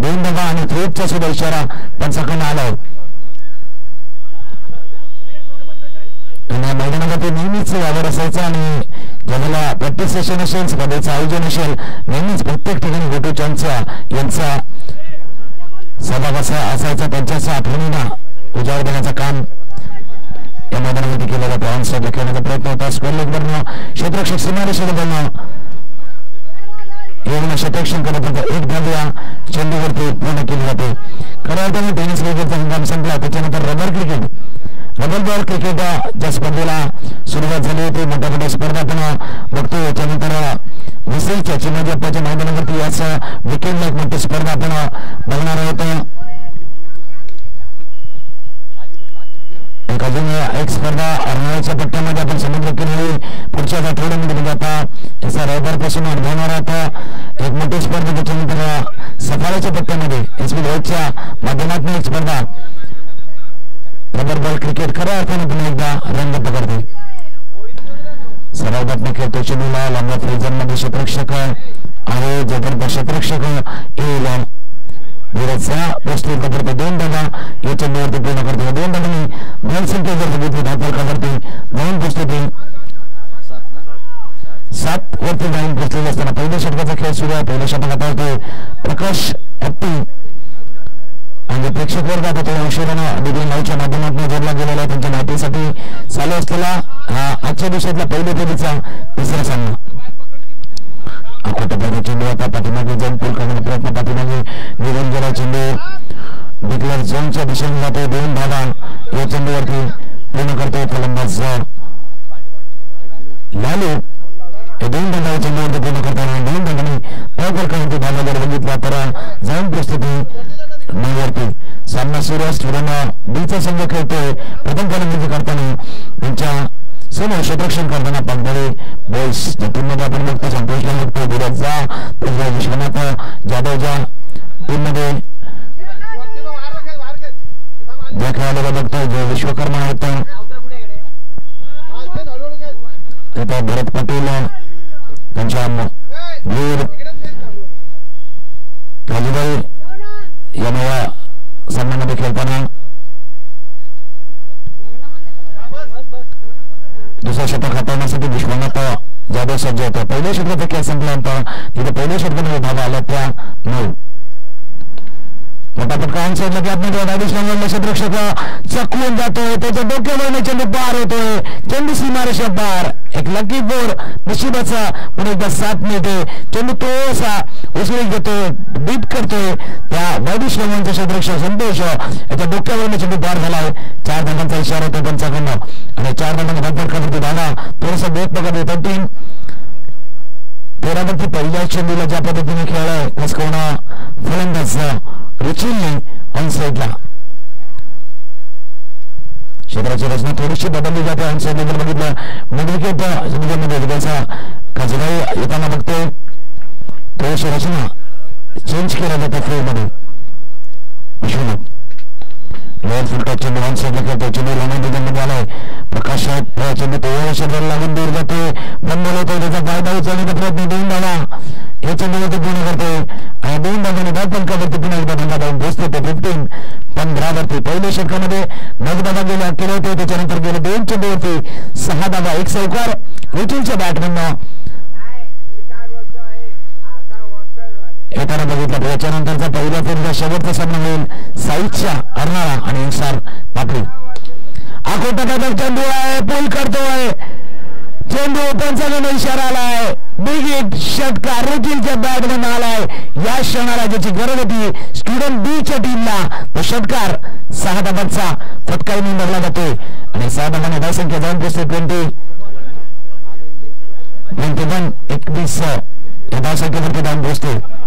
दोन धावा आणि थ्रोटचा सुद्धा इशारा पंचाकडनं आला मैदानामध्ये नेहमीच आवड असायचा आणि ज्याला प्रॅक्टिस सेशन असेल स्पर्धेचं आयोजन असेल नेहमीच प्रत्येक ठिकाणी गोटूच्यांचा यांचा सभा असा असायचा. त्यांच्याच आठवणींना उजावर देण्याचं काम या मैदानामध्ये केलं जातं ऑन साईडला खेळण्याचा प्रयत्न होता. स्क्वेअर लेग बनणं क्षेत्ररक्षक सीमारेषेला बनणं येऊन क्षेत्ररक्षण करत होतं. एक धाव या चेंडूवरती पूर्ण केली जाते. खऱ्या अर्थाने टेनिस क्रिकेटचा हंगाम संपला. त्याच्यानंतर rubber cricket rubber ball cricket ज्या स्पर्धेला सुरुवात झाली होती. मोठ्या मोठ्या स्पर्धा आपण बघतो याच्यानंतर विसईच्या चिन्हाजप्पाच्या मैदानावरती याच विकेंडला एक मोठी स्पर्धा आपण बघणार आहोत. एक अजून एक स्पर्धा अर्नाळ्याच्या पट्ट्यामध्ये आपण समुद्र किनारी पुढच्या आठवड्यामध्ये म्हणजे आता याचा रविवारपासून अनुभवणार आता एक मोठी स्पर्धा त्याच्यानंतर सफाळ्याच्या पट्ट्यामध्ये एस पी रोजच्या माध्यमातून एक स्पर्धा. रबर बॉल क्रिकेट खऱ्या अर्थाने पुन्हा एकदा रंग पकडते. सराव बातमी खेळतो चेंडूला लांबा फ्रीजरमध्ये क्षेत्रक्षक आहे. जोपर्यंत क्षेत्ररक्षक येईल विराटचा पोस्टल करतो दोन धावा या चेंडूवरती पूर्ण करतो. दोन धावांनी बॉल संख्या जर बघितली धावफलकावरती नवीन पोचले सात वरती जाऊन पोचलेले असताना पहिल्या षटकाचा खेळ सुरू आहे. पहिल्या षटक आता होते प्रकाश हत्ती. आणि प्रेक्षक वर्गात आता तो उशिरानं डिग्री नऊच्या माध्यमातून जोडला गेलेला आहे. त्यांच्या माहितीसाठी चालू असलेला हा आजच्या दिवसातला पहिल्या फेरीचा तिसरा सामना. खोटं चेंडू पाठीमागे जाऊन पूल करण्याचा प्रयत्न पाठीमागे चेंडू डिक्लेअर झोनच्या दिशेने जातो दोन धावा या चेंडूवरती पूर्ण करतो फलंदाज लालू हे दोन चेंडूवरती पूर्ण करताना दोन धावांनी प्रकल्पावरती धावा जर बघितला तर जाऊन सामना सुरू स्टुडंट डीचा संघ खेळतोय प्रथम फलंदाजी करताना त्यांच्या समोर क्षेत्ररक्षण करताना पागदळे बॉईस टीममध्ये आपण बघतो संतोषला बघतो धीरजचा पृथ्वी विश्वनाथ जाधवच्या टीममध्ये ज्या खेळाडूला बघतो जो विश्वकर्मा होता तिथं भरत पाटील त्यांच्या वीर काजीबाई या नव्या सामन्यामध्ये खेळताना दुसऱ्या षटक हाताळण्यासाठी विश्वनाथ जाधव सज्ज होता पहिल्या षटकाचा खेळ संपल्यानंतर तिथे पहिल्या षटकामध्ये धावा आल्या त्या नऊ मोठा फटका ऑन साईडला गॅपमध्ये डावीस नंबरला क्षेत्ररक्षक चकवून जातोय त्याच्या डोक्यावर चेंडू पार होतोय चेंडू सीमारेषा पार एक लकी बोर नशिबाचा पुढे एकदा साथ मिळते. चेंडू तोसा उसळी घेतो बीट करतोय. त्या डावीस रमणचा क्षेत्ररक्षक संतोष याच्या डोक्यावरून चेंडू पार झाला आहे चार धावांचा इशारा होता त्यांच्याकडनं आणि चार धावांना धावफटकावरती दादा. थोडासा बेट पकड येतात टीम तेरावरती पहिल्या चेंडूला ज्या पद्धतीने खेळलाय कसकोणा फलंदाज रुचिलने ऑन साईडला क्षेत्राची रचना थोडीशी बदलली जाते ऑन साईडला जर बघितलं मिडविकेटमध्ये त्याचा काजगाई येताना बघतो थोडीशी रचना चेंज केला जातो फ्रेममध्ये विश्वनाथ लोअर फुलटा चेंडू ऑन साईडला खेळतो चेंडू लहान डिझाईनमध्ये आलाय प्रकाश चेंडू तो शरीर लागून दूर जातोय बंद होतो त्याचा फायदा उचलण्याचा प्रयत्न दोन धावा हे चेंडूवरती पूर्ण करते. आणि दोन धावाने धावांनी पण करते पुन्हा एकदा बंदा धावून पोहोचते ते फिफ्टीन पंधरा वरती पहिल्या षटकामध्ये नऊ धावा गेल्या केले होते. त्याच्यानंतर गेले दोन चेंडूवरती सहा धावा एक सौकार रुचिलच्या बॅटमॅननं येताना बघितला याच्यानंतरचा पहिल्या फेरीचा शेवटचा सामना होईल साईच्या अर्नाळा आणि इन्सार पाटील. आखोटा चेंडू आहे पूल करतोय चेंडू पंचांना इशारा आलाय. बिग हिट षटकार रुटीनच्या बॅटमॅन आलाय या क्षणाला ज्याची गरज होती स्टुडंट बी च्या टीमला तो षटकार सहा धाबांचा फटकाही नोंदवला जातोय आणि सहा धाबाने धावसंख्या जाऊन पोहोचते ट्वेंटी. ट्वेंटी वन एकवीस या धावसंख्येवरती जाऊन पोहोचते.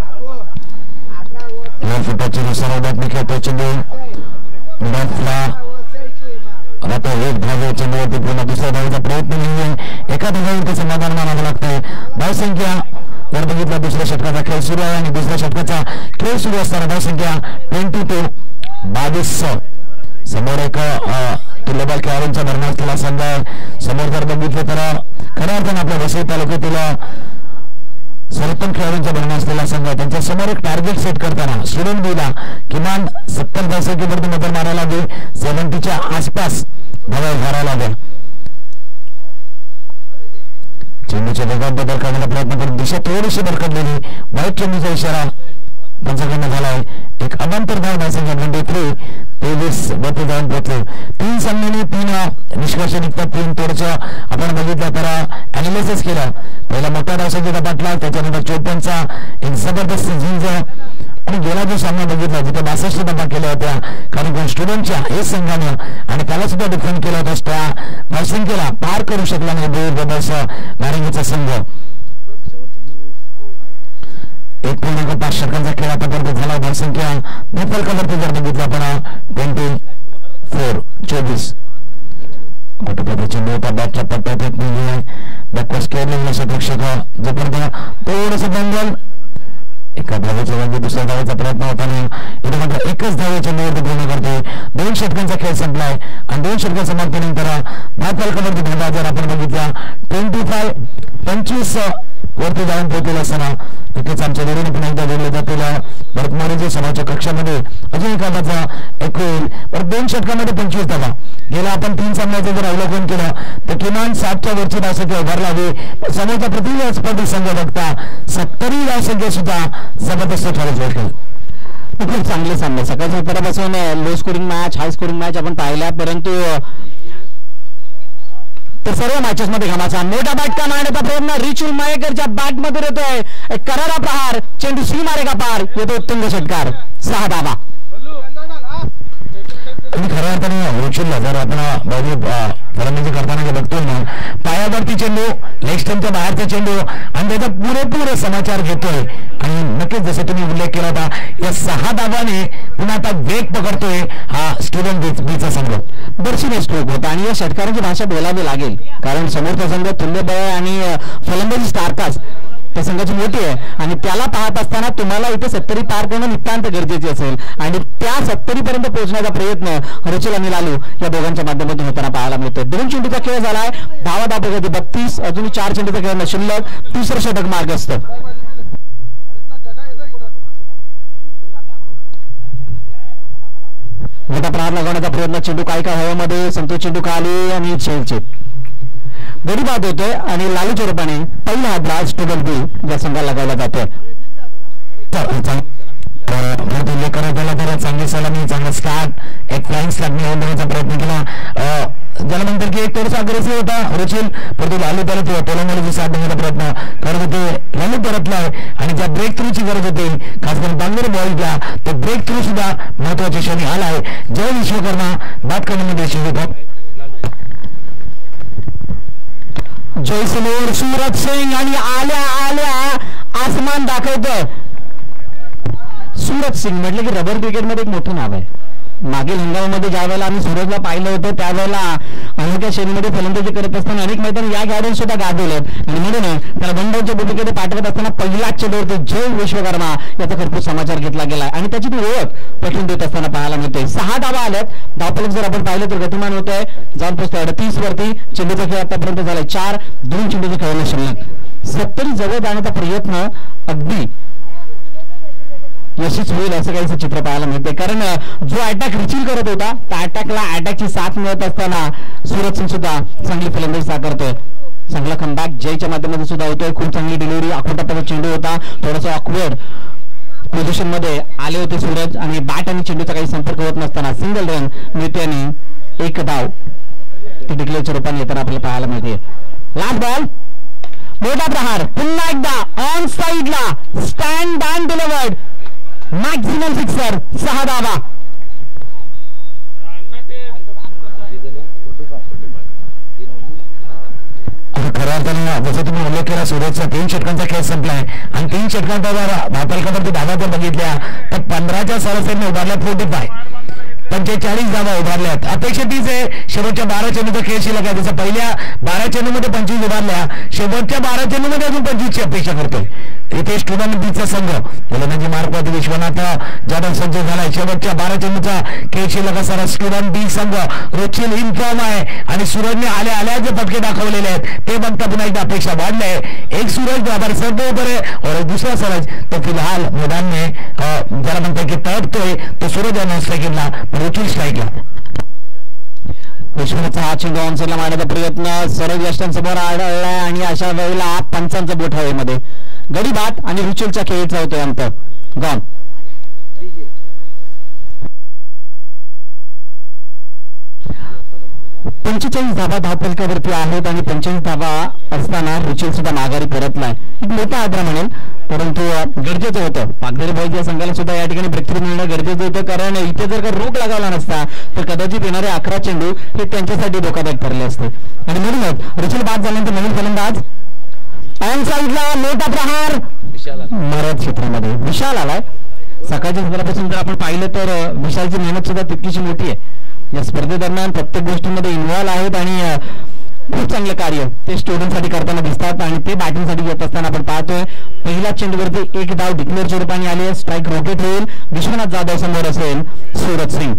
या फुटाची नुसार बातमी खेळतो चेंडू मिडॉफला आता एक धावे चेंडूवरती पूर्ण दुसऱ्या धावेचा प्रयत्न नाहीये एका धाव्यावरती समाधान मानावं लागतंय धावसंख्या जर बघितला दुसऱ्या षटकाचा खेळ सुरू आहे आणि दुसऱ्या षटकाचा खेळ सुरू असताना धावसंख्या ट्वेंटी टू बावीस समोर एक तुल्यबाल खेळाडूंचा निर्माण केला संघ आहे समोर जर बघितलं तर खऱ्या अर्थानं आपल्या वसई तालुक्यातील सर्वोत्तम खेळाडूंचा बनवून असलेला संघ त्यांच्यासमोर एक टार्गेट सेट करताना स्टुडंट बीला किमान सत्तर धावसंख्येवरती मदत मारायला लागेल सेव्हन्टीच्या आसपास धावा घालायला लागेल चेंडूच्या वेगात बदल करण्याचा प्रयत्न करून दिशा थोडीशी भरकटलेली वाईट चेंडूचा इशारा म्हणजे पंचाकडनं झालाय एक अवांतर धाव धावसंख्या ट्वेंटी थ्री तेवीस वरती जाऊन पोहोचले तीन सामन्याने तीन निष्कर्ष निघतात तीन तोडचं आपण बघितलं तर अनालिसिस केलं. पहिला मोठा धावसंख्येचा पाठला त्याच्यानंतर चोपनचा एक जबरदस्त झिंज. आणि गेला जो सामना बघितला जिथे बासष्ट धाबा केल्या होत्या कारण स्टुडंटच्या हे संघानं आणि त्याला सुद्धा डिफेंड केला होता त्या धावसंख्येला पार करू शकला नाही देव बदलचा नारंगीचा संघ. एक पूर्णांक पाच षटकांचा खेळ आतापर्यंत झाला. धावसंख्या फलकावरती जर बघितलं आपण. ट्वेंटी फोर चोवीस. मोठ्या चेंडू बॅटच्या पट्ट्यात येत बॅकवर्स केलं प्रेक्षक. जोपर्यंत थोडस बंगल एका धावेच्या जागी दुसऱ्या धावेचा प्रयत्न होताना इथे मात्र एकच धावेच्या निवड पूर्ण दोन षटकांचा खेळ संपलाय. आणि दोन षटका समाप्तीनंतर भात पालकावरती धाबा जर आपण बघितला. ट्वेंटी फाय पंचवीस वरती जाऊन पोहोचेल असताना नक्कीच आमच्या दरीने पुन्हा एकदा जोडले जातील. भरतमारीच्या समाजच्या कक्षामध्ये अजून एका धाचा एक होईल परत दोन षटकामध्ये पंचवीस धावा. गेला आपण तीन सामन्याचं जर अवलोकन केलं तर किमान सातच्या वरची धावसंख्या उभारला हवी समोरचा प्रतिनिधी स्पर्धी संघ बघता सत्तरी धावसंख्या सुद्धा जबरदस्त ठरत खूप चांगले सामने. सकाळच्या उत्तरापासून low scoring match high scoring match आपण पाहिल्या परंतु तर सर्व मॅचेस मध्ये घामाचा मोठा बॅटका मारण्याचा प्रयत्न रिचुल मयेकरच्या बॅटमध्ये येतोय. करारा प्रहार चेंडू सी मारेगा पार येतो उत्तुंग षटकार. सहा धावा. आणि खऱ्या अर्थाने रुचिरला जर आपण बाजू फलंदाजी म्हणजे करताना बघतोय ना पायावरती चेंडू लेग स्टम्पच्या बाहेरचा चेंडू आणि त्याचा पुरेपूर समाचार घेतोय. आणि नक्कीच जसं तुम्ही उल्लेख केला होता या सहा दाबाने पुन्हा आता वेग पकडतोय हा स्टुडंट बीचा संघ. दर्शनी स्ट्रोक होता आणि या षटकारांची भाषा बोलावी लागेल. कारण समोरचा संघ तुल्यबळ आणि फलंदाजी स्टारकाच त्या संघाची मोठी आहे. आणि त्याला पाहत असताना तुम्हाला इथे सत्तरी पार करणं नितांत गरजेचे असेल. आणि त्या सत्तरी पर्यंत पोहोचण्याचा प्रयत्न रुचल आणि लालू या दोघांच्या माध्यमातून होताना पाहायला मिळतो दोन चेंडूचा खेळ झालाय. धावा दाबगती बत्तीस अजून चार चेंडूचा खेळ शिल्लक. तिसरं षटक असतं मोठा प्रहार लगावण्याचा प्रयत्न चेंडू काय का हव्यामध्ये संतोष चेंडू खाली आणि छेडचे गडी बाद होतोय आणि लालू चोरपाने पहिला हात टेबल बी या संघाला लगावला जातोय. उल्लेख करत आला तर चांगली सलामी चांगला स्टार्ट एक फ्लाइंग स्टार्ट मिळवून देण्याचा प्रयत्न केला. ज्याला म्हणतात की एक थोडासा अग्रेसिव्ह होता रुचिल परंतु लालू परत पोलंदाजी साथ देण्याचा प्रयत्न करत होते. लालू परतलाय आणि ज्या ब्रेक थ्रूची गरज होती खास करून बांगर बॉल तो ब्रेक थ्रू सुद्धा महत्त्वाच्या क्षणी आला आहे जय विश्वकर्मा बात करण्यामध्ये शिकवतात जयसमोर सूरज सिंग आणि आल्या आल्या आसमान दाखवतोय. सूरज सिंग म्हटलं की रबर क्रिकेटमध्ये एक मोठं नाव आहे. मागील हंगामामध्ये ज्या वेळेला आम्ही सूरजला पाहिलं होतं त्यावेळेला अनोख्या श्रेणीमध्ये फलंदाजी करत असताना अनेक मैदान या खेळाडून सुद्धा गाजवलं. आणि म्हणून त्याला बंडाऊच्या भूमिकेने पाठवत असताना पहिलाच चेंडूवरती जय विश्वकर्मा याचा भरपूर समाचार घेतला गेला आणि त्याची ती ओळख पटवून देत असताना पाहायला मिळते सहा धावा आल्यात. धावपलक जर आपण पाहिलं तर गतिमान होत आहे जाऊन पोहोचतो अडतीस वरती. चेंडूचा खेळ आतापर्यंत झालाय चार. दोन चेंडूचा खेळणं शिल्लक. सत्तरी जवळ जाण्याचा प्रयत्न अगदी नशीच होईल असं काहीच चित्र पाहायला मिळते कारण जो अटॅक रिचिल करत होता त्या अटॅकला अटॅकची साथ मिळत असताना सूरज सिंग सुद्धा चांगली फलंदाजी साकारतोय चांगला कमबॅक जयच्या माध्यमातून सुद्धा होतोय. खूप चांगली डिलिव्हरी आखोटा चेंडू होता. थोडासा ऑकवर्ड पोझिशनमध्ये आले होते सूरज आणि बॅट आणि चेंडूचा काही संपर्क होत नसताना सिंगल रन मिळते आणि एक धाव. ती डिक्लेअरच्या रूपाने येताना आपल्याला पाहायला मिळते लास्ट बॉल मोठा प्रहार. पुन्हा एकदा ऑन साईडला stand and delivered maximum sixer सहा धावा खऱ्या अर्थाने जसं तुम्ही उल्लेख केला सुरतचा तीन षटकांचा खेळ संपलाय आणि तीन षटकांचा जर धापालकावरती धावा जर बघितल्या तर पंधराच्या सरासरीने उभारल्या फोर्टी फाय पंचेचाळीस जागा उभारल्यात. अपेक्षा तीच आहे शेवटच्या बारा चेंडूचा खेळ शिल्लक आहे. त्याचा पहिल्या बारा चेंडूमध्ये पंचवीस उभारल्या शेवटच्या बारा चेंडूमध्ये अजून पंचवीसची अपेक्षा करतोय. इथे स्टुडंट संघ गोलंदाजी मार्फत विश्वनाथ जाधव सज्ज झालाय. शेवटच्या बारा चेंडूचा खेळ शिल्लक असणारा स्टुडंट बी संघ रोचिल इन फॉर्म आहे आणि सूरजने आल्या आल्या जे फटके दाखवलेले आहेत ते बघता पुन्हा एकदा अपेक्षा वाढल्या. आहे एक सूरज हमारे सर उभर ऊपर और दुसरा सूरज तो फिलहाल मैदान में जरा ज्याला म्हणतात की तळपतोय तो सूरज आहे केला स्ट्राईकला रोचिल स्ट्राईकला विश्वनाथचा हा चेंडू ऑनसाईडला मारण्याचा प्रयत्न. सरळ यष्टांसमोर आढळलाय आणि अशा वेळेला पंचांचा बोट हवेमध्ये. गडी बाद आणि रुचलच्या खेळीचा होतोय अंत. गॉन पंचेचाळीस धावा धावफलकावरती आहेत आणि पंचेचाळीस धावा असताना रुचिल सुद्धा माघारी परतलाय. एक मोठा आग्रह म्हणेल परंतु गरजेचं होतं. पागदरी बॉईज या संघाला सुद्धा या ठिकाणी ब्रेकथ्रू मिळणं गरजेचं होतं. कारण इथे जर का रोग लागावला नसता तर कदाचित येणारे अकरा चेंडू हे त्यांच्यासाठी धोकादायक ठरले असते. आणि म्हणूनच रुचिल बाद झाल्यानंतर नवीन फलंदाज ऑन साईडला मोठा प्रहार. मराठ क्षेत्रामध्ये. विशाल आलाय. सकाळच्या सत्रापासून जर आपण पाहिलं तर विशालची मेहनत सुद्धा तितकीशी मोठी आहे. या स्पर्धेदरम्यान प्रत्येक गोष्टीमध्ये इन्व्हॉल्व्ह आहेत आणि खूप चांगलं कार्य ते स्टुडंटसाठी करताना दिसतात आणि ते बॅटिंगसाठी येत असताना आपण पाहतोय. पहिल्या चेंडूवरती एक धाव डिक्लेअर स्वरूपाने आले स्ट्राईक रोटेट होईल. विश्वनाथ जाधव समोर असेल सूरज सिंग.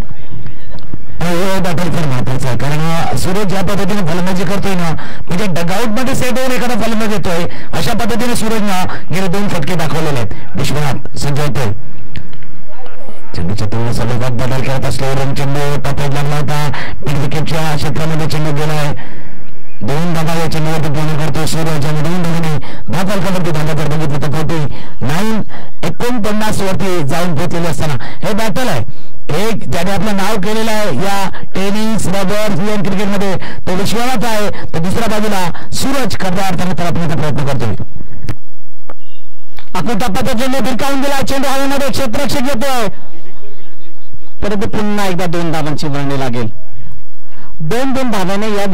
हो, हो, हो, हे फार महत्वाचं आहे. कारण सूरज ज्या पद्धतीने फलंदाजी करतोय ना म्हणजे डगआउटमध्ये सेट होऊन एखादा फलंदाज येतोय अशा पद्धतीने सूरज ना गेले दोन फटके दाखवलेले आहेत. विश्वनाथ संजय चेंडूच्या तेवढं सगळं बदल करत असल्यावर चेंडू टपत लागला होता. मिड विकेटच्या क्षेत्रामध्ये चेंडू गेलाय. दोन धाबा या चेंडूवरती पूर्ण करतो सूरज आणि दोन धाबाने दहा फलकावरती धाबा जर बघितलं तर पोहोटी नाईन एकोणपन्नास वरती जाऊन पोहोचलेले असताना. हे बॅटल आहे. एक ज्याने आपलं नाव केलेलं आहे या टेनिस रबर इंडियन क्रिकेटमध्ये. तो विश्वनाथ आहे. तर दुसऱ्या बाजूला सूरज खऱ्या अर्थाने तर प्रयत्न करतोय. आपण टप्प्याचा चेंडू भिरकावून दिला चेंडू हवेमध्ये क्षेत्रक्षक येतोय. परंतु पुन्हा एकदा दोन धावांची भरणी लागेल. दोन दोन धावाने या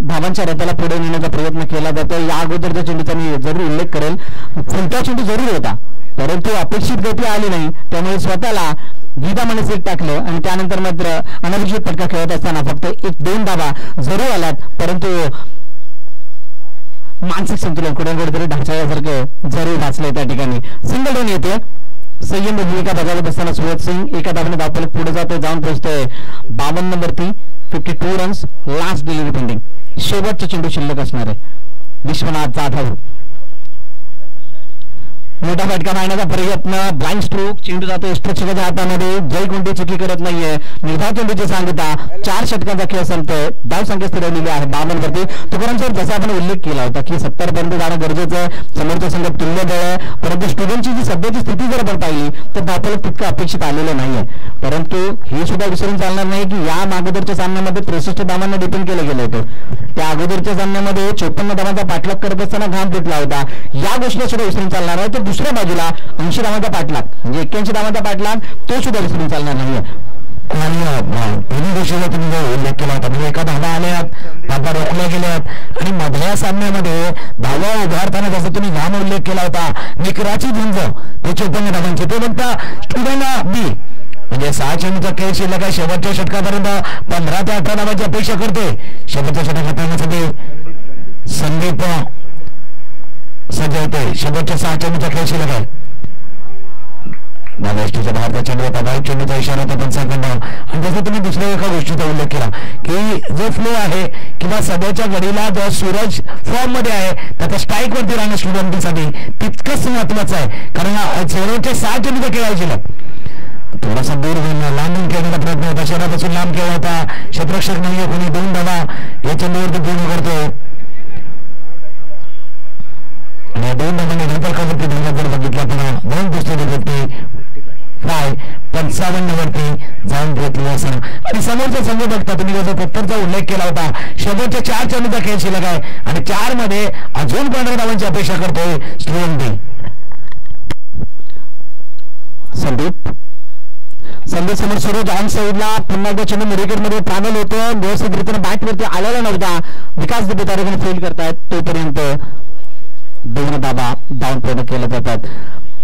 धावांच्या रथाला पुढे नेण्याचा प्रयत्न केला जातो या अगोदरच्या चेंडूचा मी जरूर उल्लेख करेल. फुलटा चेंडू जरूर होता परंतु अपेक्षित गती आली नाही. त्यामुळे स्वतःला गीता मनसेक टाकलं आणि त्यानंतर मात्र अनपेक्षित फटका खेळत असताना फक्त एक दोन धावा जरूर आल्यात. परंतु मानसिक संतुलन कुठे कुठेतरी ढासळल्यासारखं जरूर ढासलंय त्या ठिकाणी. सिंगल रन येते. संयम भूमिका बजावत असताना सुरत सिंग एका धावने धावफलक पुढे जातोय जाऊन पोहोचतोय. बावन्न नंबरती fifty two runs last delivery pending शेवटचा चेंडू शिल्लक असणार आहे. विश्वनाथ जाधव. मोठा फटका मारण्याचा प्रयत्न ब्लाइंड स्ट्रोक चेंडू जातो यष्टरक्षकाच्या हातामध्ये जय कोणती चुकी करत नाहीये. निर्धाव चेंडूची सांगता चार षटकांचा खेळ संपतोय. धाव संख्या स्थिरवलेली आहे बावन वरती. तुकाराम सर जसा आपण उल्लेख केला होता की सत्तर पर्यंत जाणं गरजेचं आहे समोरचा संघ तुल्य बळ आहे. परंतु स्टुडंटची जी सध्याची स्थिती जर आपण पाहिली तर धावफलक तितकं अपेक्षित आलेलं नाहीये. परंतु हे सुद्धा विसरून चालणार नाही की या अगोदरच्या सामन्यामध्ये त्रेसष्ट धावांना डिपेंड केलं गेलं होतं. त्या अगोदरच्या सामन्यामध्ये चोपन्न धावांचा पाठलाग करत असताना घाम फुटला होता. या गोष्टी सुद्धा विसरून चालणार आहे. तर दुसऱ्या बाजूला ऐंशी धावांचा पाठलाग म्हणजे एक्क्याऐंशी धावांचा पाठलाग तो सुद्धा विसरून चालणार नाही आणि पहिली गोष्टीचा तुम्ही जो उल्लेख केला होता म्हणजे एका धावा आल्यात धावा रोखल्या गेल्यात आणि मधल्या सामन्यामध्ये धावा उभारताना जसं तुम्ही घाम उल्लेख केला होता निकराची झुंज हे चोपन्न धावांचे ते म्हणता स्टुडंट बी म्हणजे सहा चेंडूचा खेळ शिल्लक आहे शेवटच्या षटकापर्यंत पंधरा ते अठरा धावांची अपेक्षा करते. शेवटच्या षटकात हाताळण्यासाठी संदीप सजवते शेवटच्या सहा चेंडूचा खेळ शिल्लक आहे महाराष्ट्राच्या भारताच्या चेंडू होता चेंडूचा इशारा होता पंचाखंड आणि जसं तुम्ही दुसऱ्या एका गोष्टीचा उल्लेख केला की जो फ्लो आहे किंवा सध्याच्या घडीला जो सूरज फॉर्ममध्ये आहे त्याचा स्ट्राईक वरती राहणं स्टुडंटसाठी तितकंच महत्वाचं आहे. कारण शेवटचे सहा चेंडूचा खेळायचे थोडासा दूर होईल लांबून खेळण्याचा प्रयत्न होता शहरापासून लांब खेळ होता क्षेत्रक्षक नाहीये कोणी दोन धावा या चेंडूवरती पूर्ण करतो आणि दोन धावांनी नंतर कबड्डी धावा बघितला पुन्हा दोन पुस्तके घेतली फ्राय पंचावन्न वरती जाऊन घेतली असं. आणि समोरचा संघ बघता तुम्ही जसं सत्तरचा उल्लेख केला होता शेवटच्या चार चेंडूचा खेळ शिल्लक आहे आणि चारमध्ये अजून पंधरा धावांची अपेक्षा करतोय श्रीवंती संदीप? संदीप समोर सुरज ऑन साईडला पुन्हा एकदा चेंडू मिडविकेटमध्ये ट्रॅव्हल होतं. व्यवस्थित रीतीने बॅट वरती आलेला नव्हता. विकास दुबे तारेकडे फील्ड करतायत तोपर्यंत. दोन धाबा डाऊन पूर्ण केल्या जातात.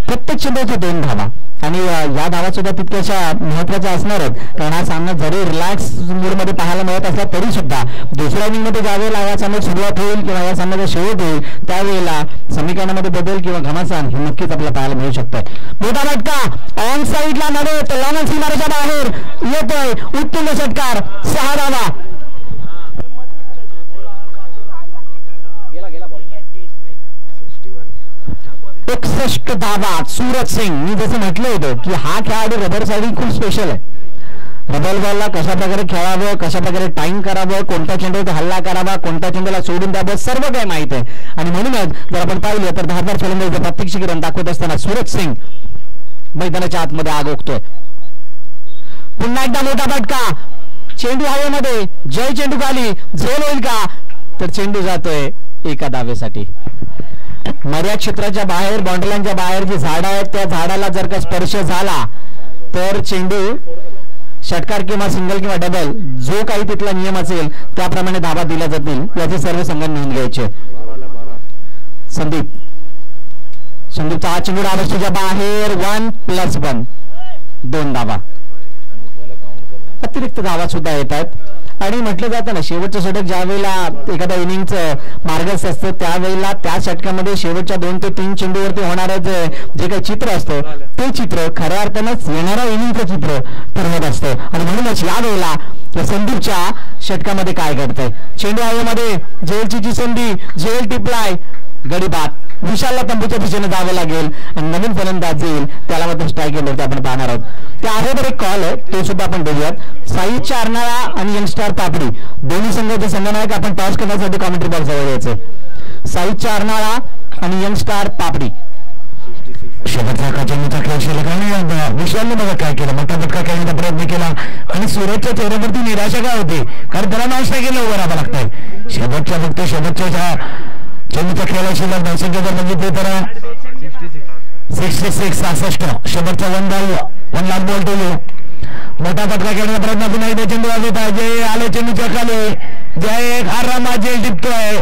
प्रत्येक म्हणजे चेंडूच्या दोन धावा आणि या धावा सुद्धा तितक्याशा महत्त्वाच्या असणार आहेत. कारण हा सामना जरी रिलॅक्स मूडमध्ये पाहायला मिळत असला तरी सुद्धा दुसऱ्या इनिंगमध्ये ज्यावेळेला या सामन्यात सुरुवात होईल किंवा या सामन्याचा शेवट होईल त्यावेळेला समीकरणामध्ये बदल किंवा घमासान हे नक्कीच आपल्याला पाहायला मिळू शकतंय मोठा फटका. ऑन साईडला नव्हे तर लॉन सीमारेच्या बाहेर. येतोय. उत्तुंग षटकार. सहा धावा एकसष्ट धावा सूरज सिंग मी जसं म्हटलं होतं की हा खेळाडू रबर साईडिंग खूप स्पेशल आहे. रबर बॉलला कशा प्रकारे खेळावं कशा प्रकारे टाइम करावं कोणत्या चेंडूवरती हल्ला करावा कोणत्या चेंडूला सोडून द्यावं सर्व काही माहीत आहे. आणि म्हणूनच जर आपण पाहिलं तर धारदार फलंदाजी प्रात्यक्षिक दाखवत असताना सूरज सिंग मैदानाच्या आतमध्ये आग ओकतोय पुन्हा एकदा मोठा फटका. चेंडू हवेमध्ये. जय चेंडू खाली झेल होईल का? तर चेंडू जातोय एका दावेसाठी. मर्याद क्षेत्राच्या बाहेर बॉन्डलांच्या बाहेर जी झाडं आहेत त्या झाडाला जर का स्पर्श झाला तर चेंडू षटकार किंवा सिंगल किंवा डबल जो काही तिथला नियम असेल त्याप्रमाणे धाबा दिल्या जातील याचे सर्व संघ नोंद घ्यायचे. संदीप. संदीपचा हा चेंडू डावसुच्या बाहेर वन प्लस वन दोन धाबा. अतिरिक्त धावा सुद्धा येतात. आणि म्हटलं जातं ना शेवटचं षटक ज्या वेळेला एखाद्या इनिंगचं मार्गस्थ असतं त्यावेळेला त्या षटकामध्ये शेवटच्या दोन ते तीन चेंडूवरती होणारं जे जे काही चित्र असतं ते चित्र खऱ्या अर्थानंच येणाऱ्या इनिंगचं चित्र ठरवत असतं. आणि म्हणूनच या वेळेला संदीपच्या षटकामध्ये काय घडतंय? चेंडू हवेमध्ये जेलची जी संधी जेल टिपलाय गडीबात विशालला तंबूच्या दिशेने जावं लागेल आणि नवीन फलंदाज येईल त्याला मात्र स्ट्राईक एंडवरती आपण पाहणार आहोत. त्या अगोदर एक कॉल आहे तो सुद्धा आपण बघूयात. साई चारनाळा आणि यंगस्टार पापडी दोन्ही संघाचे संघनायक आपण टॉस करण्यासाठी कॉमेंट्री बॉक्स जवळ यायचे साई चारनाळा आणि यंगस्टार पापडी. शेवटचा कचेरीचा खेळ शिल्लक आणि विशालने बघा काय केलं मोठा फटका खेळण्याचा प्रयत्न केला. आणि सूरजच्या चेहऱ्यावरती निराशा काय होती? कारण त्याला नाश्ता केलं उभं राहावं लागतंय. शेवटच्या फक्त शेवटच्या ज्या चेंडूचा खेळ शिल्लक धावसंख्या जर बघितली तर सिक्स्टी सिक्स सहासष्ट शेवटचा वन धाव वन लाख बॉल टोलो मोठा फटका खेळण्याचा प्रयत्न पुन्हा इथे चेंडू वाजवत आहे. जे आले चेंडूच्या खाली. जय एक हार टिपतोय.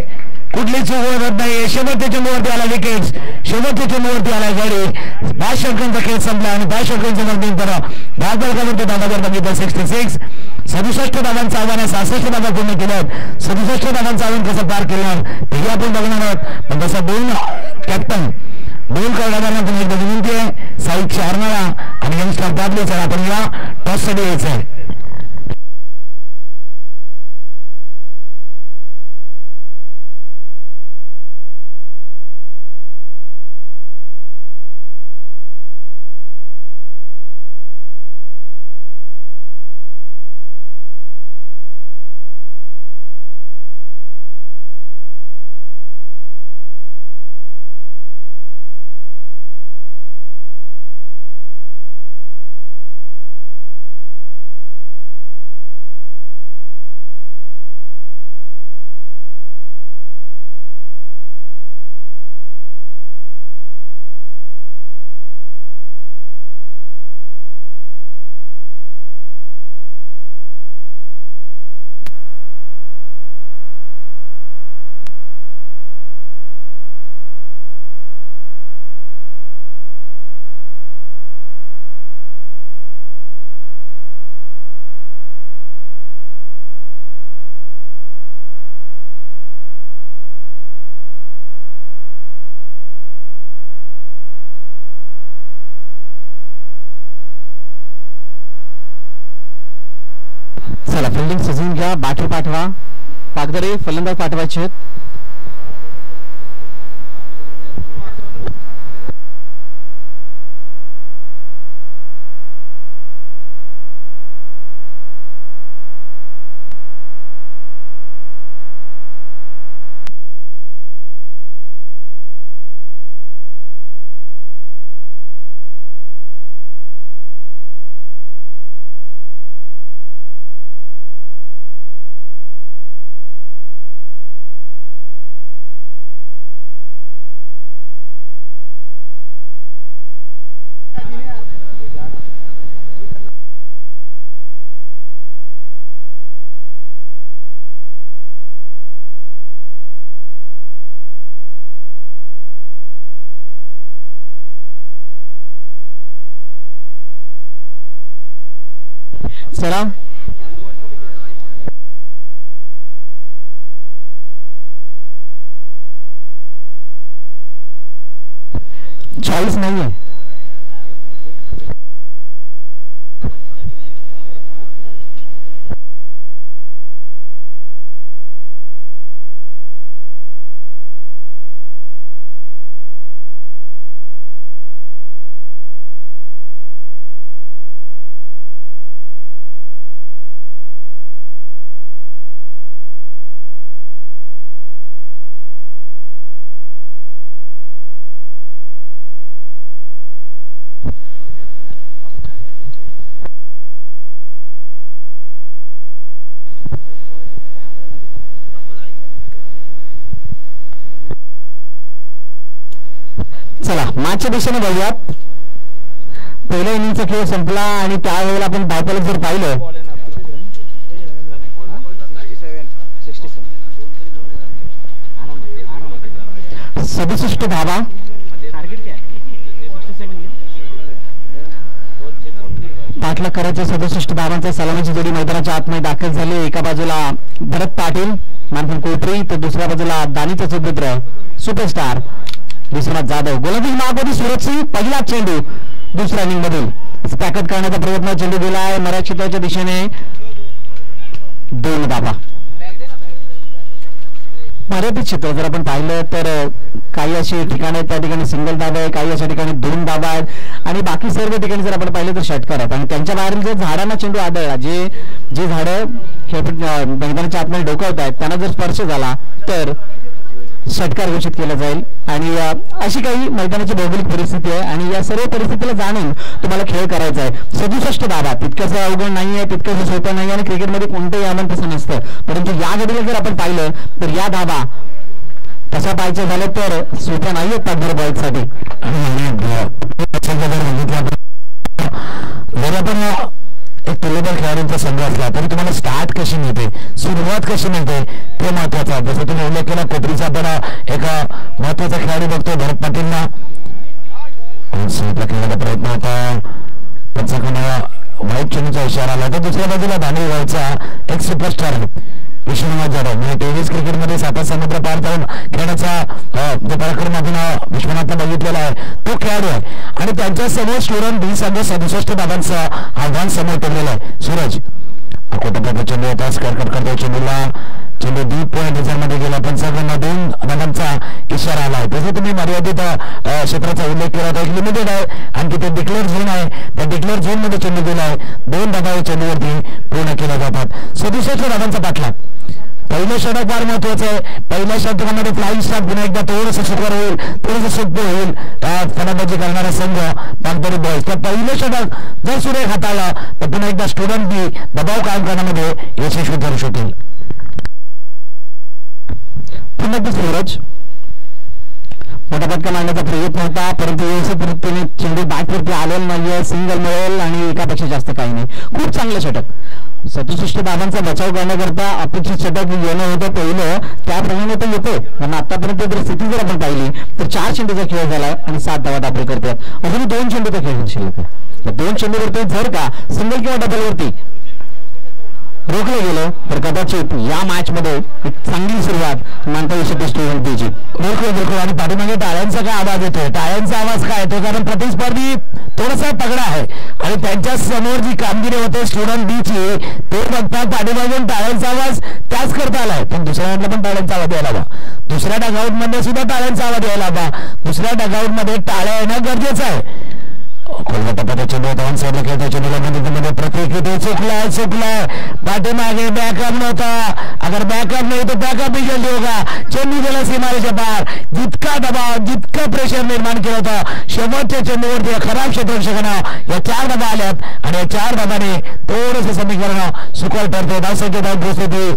कुठली चूक होत नाही. शेवटच्या चेंडूवरती आला विकेट. शेवटच्या चेंडूवरती आला गाडी पाच षटकांचा खेळ संपला आणि पाच षटकांच्या नंतर भारतात करून धाबा जर बघितलं सिक्स्टी सिक्स सदुसष्ट दादांचं आव्हान आहे सहासष्ट दादा पूर्ण केल्यात सदुसष्ट दादांचं आव्हान कसं पार केलं? तेही आपण बघणार आहोत. पण तसं दोन कॅप्टन दोन कर्णधारांना तुम्ही एकदा विनंती आहे. साई चारनाळा आणि यंग स्टार दादलेचा आपण या टॉससाठी यायचं आहे चला फिल्डिंग सजवून घ्या बाठी पाठवा. पागदरे फलंदाज पाठवायचे आहेत. चला. चाळीस नाही आहे मागच्या दिशेने बघूयात. पहिल्या इनिंगचा खेळ संपला आणि त्यावेळेला आपण धावपलक जर पाहिलं सदुसष्ट धावा. पाठलाग करायच्या सदुसष्ट धावांचा सलामीची जोडी मैदानाच्या आतमध्ये दाखल झाली. एका बाजूला भरत पाटील मानपूर कोपरी तर दुसऱ्या बाजूला दानीचा सुपुत्र सुपरस्टार विश्वनाथ जाधव. गोलंदाज महागोदी सुरक्षित पहिला चेंडू दुसऱ्या इनिंग मधील करण्याचा प्रयत्न चेंडू आहे. मराठी क्षेत्राच्या दिशेने दोन धावा मर्यादित क्षेत्र जर आपण पाहिलं तर काही अशी ठिकाणं आहेत त्या ठिकाणी सिंगल दाबा आहे काही अशा ठिकाणी दोन दाबा आहेत. आणि बाकी सर्व ठिकाणी जर आपण पाहिलं तर षटकार आहेत. आणि त्यांच्या बाहेरील जर झाडांना चेंडू आदळला जे जे झाडं मैदानाच्या आतमध्ये डोकावत आहेत त्यांना जर स्पर्श झाला तर षटकार घोषित केला जाईल. आणि अशी काही मैदानाची भौगोलिक परिस्थिती आहे आणि या सर्व परिस्थितीला जाणून तुम्हाला खेळ करायचा आहे. सदुसष्ट धाबा तितकंच अवघड नाही आहे तितकंच सोपं नाही आणि क्रिकेटमध्ये कोणतंही आव्हान तसं नसतं. परंतु या घडीला जर आपण पाहिलं तर या धाबा तशा पाहायचं झालं तर सोप्या नाही आहेत ताकदर बॉईजसाठी आणि जर जर आपण एक तुल्यबल खेळाडूंचा संघ असला तरी तुम्हाला स्टार्ट कशी मिळते? सुरुवात कशी मिळते? ते महत्वाचं आहे. जसं तुम्ही उल्लेख केला कोपरीचा आपण एका महत्त्वाचा खेळाडू बघतो भरत पाटीलना खेळण्याचा प्रयत्न होता. पंचाकडनं वाईट चेंडूचा इशारा आला. तर दुसऱ्या बाजूला दानी व्हायचा एक सुपरस्टार आहे. विश्वनाथ जाधव. म्हणजे टेनिस क्रिकेटमध्ये साता समुद्र पार जाऊन खेळण्याचा जो पराक्रम आपण विश्वनाथनं बघितलेला आहे. तो खेळाडू आहे. आणि त्यांच्यासमोर स्टुडंट बी संघ सदुसष्ट धावांचं आव्हान समोर ठेवलेलं आहे. सूरज कोटप्पा चेंडू होता करकट करतो चेंडूला. चेंडू डीप पॉईंटमध्ये गेला. पण सगळ्यांना दोन धावांचा इशारा आला आहे. तसं तुम्ही मर्यादित क्षेत्राचा उल्लेख केला होता. एक लिमिटेड आहे. आणि तिथे डिक्लेअर झोन आहे. त्या डिक्लेअर झोनमध्ये चेंडू दिला आहे. दोन धावा या चेंडूवरती पूर्ण केल्या जातात. सदुसष्ट धावांचा पाठलाग. पहिलं षटक फार महत्वाचं आहे. पहिल्या षटकामध्ये फ्लाईंग स्टार्ट पुन्हा एकदा थोडस सुकर होईल थोडस सुपर होईल. फलंदाजी करणारा संघ पानपरी बॉल्स तर पहिलं षटक जर सुरेख हाताळला तर पुन्हा एकदा स्टुडंट बी दबाव कायम करण्यामध्ये यशस्वी ठरू शकेल. पुन्हा सूरज. मोठा फटका मारण्याचा प्रयत्न होता. परंतु व्यवस्थित रीतीने चेंडू बॅटवरती आलेला नाहीये. सिंगल मिळेल आणि एकापेक्षा जास्त काही नाही. खूप चांगलं षटक. सदुसष्ट बाबांचा बचाव करण्याकरता अपेक्षित षटक येणं होतं पहिलं. त्याप्रमाणे ते येते. कारण आतापर्यंत जर स्थिती जर आपण पाहिली तर चार चेंडूचा खेळ झालाय आणि सात धावा दाखल करतात. अजून दोन चेंडूचा खेळ शिल्लक दोन चेंडूवरती जर का सिंगल किंवा डबलवरती रोखलं गेलं तर कदाचित या मॅच मध्ये चांगली सुरुवात मानता येऊ शकते स्टुडंटची बिलकुल बिलकुल आणि पाठीमागे टाळ्यांचा काय आवाज येतोय? टाळ्यांचा आवाज काय येतो कारण प्रतिस्पर्धी थोडासा तगडा आहे. आणि त्यांच्यासमोर जी कामगिरी होते स्टुडंट बीची ते बघतात पाठीमागून टाळ्यांचा आवाज त्याच करता आलाय पण दुसऱ्या मधला पण टाळ्यांचा आवाज यायला हवा. दुसऱ्या डगआउटमध्ये सुद्धा टाळ्यांचा आवाज यायला हवा. दुसऱ्या डगआउटमध्ये टाळ्या येणं गरजेचं आहे. कोलकाता पता चेंडू धावून साईडला खेळता चेंडूला मध्ये प्रत्येक इथे चुकलाय पाठीमागे बॅकअप नव्हता अगर बॅकअप नाही तर बॅकअप भी जल्दी होगा चेंडू गेला सीमारेच्या बाहेर जितका दबाव जितका प्रेशर निर्माण केलं होतं शेवटच्या चेंडूवरती खराब क्षेत्ररक्षकानं या चार दबा आल्यात आणि या चार दबाने थोडंसं समीकरण सुकल ठरते धावसंख्या धाव पोहोचते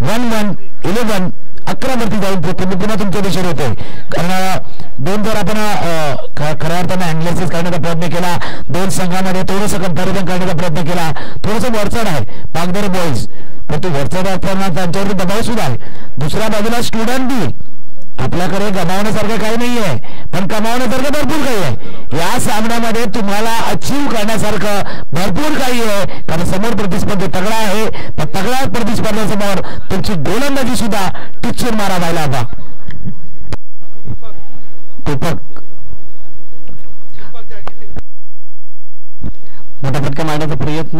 वन वन इलेव्हन अकरावरती जाऊन जाईल मी पुन्हा तुमच्या दिशेने होते कारण दोन जर आपण खऱ्या अर्थानं अनालिसिस करण्याचा प्रयत्न केला दोन संघामध्ये थोडंसं कंपॅरिझन करण्याचा प्रयत्न केला थोडंसं वरचढ आहे. पागदर बॉईज परंतु तो वरचढ असताना त्यांच्यावरती दबाव सुद्धा आहे. दुसऱ्या बाजूला स्टुडंट बी. आपल्याकडे गमावण्यासारखं काही नाही आहे पण कमावण्यासारखं भरपूर काही आहे. या सामन्यामध्ये तुम्हाला अचीव करण्यासारखं भरपूर काही आहे. कारण समोर प्रतिस्पर्धी तगडा आहे. पण तगड्या प्रतिस्पर्ध्यासमोर तुमची गोलंदाजी सुद्धा टिचून मारा व्हायला हवा दीपक मोठा फटका मारण्याचा प्रयत्न.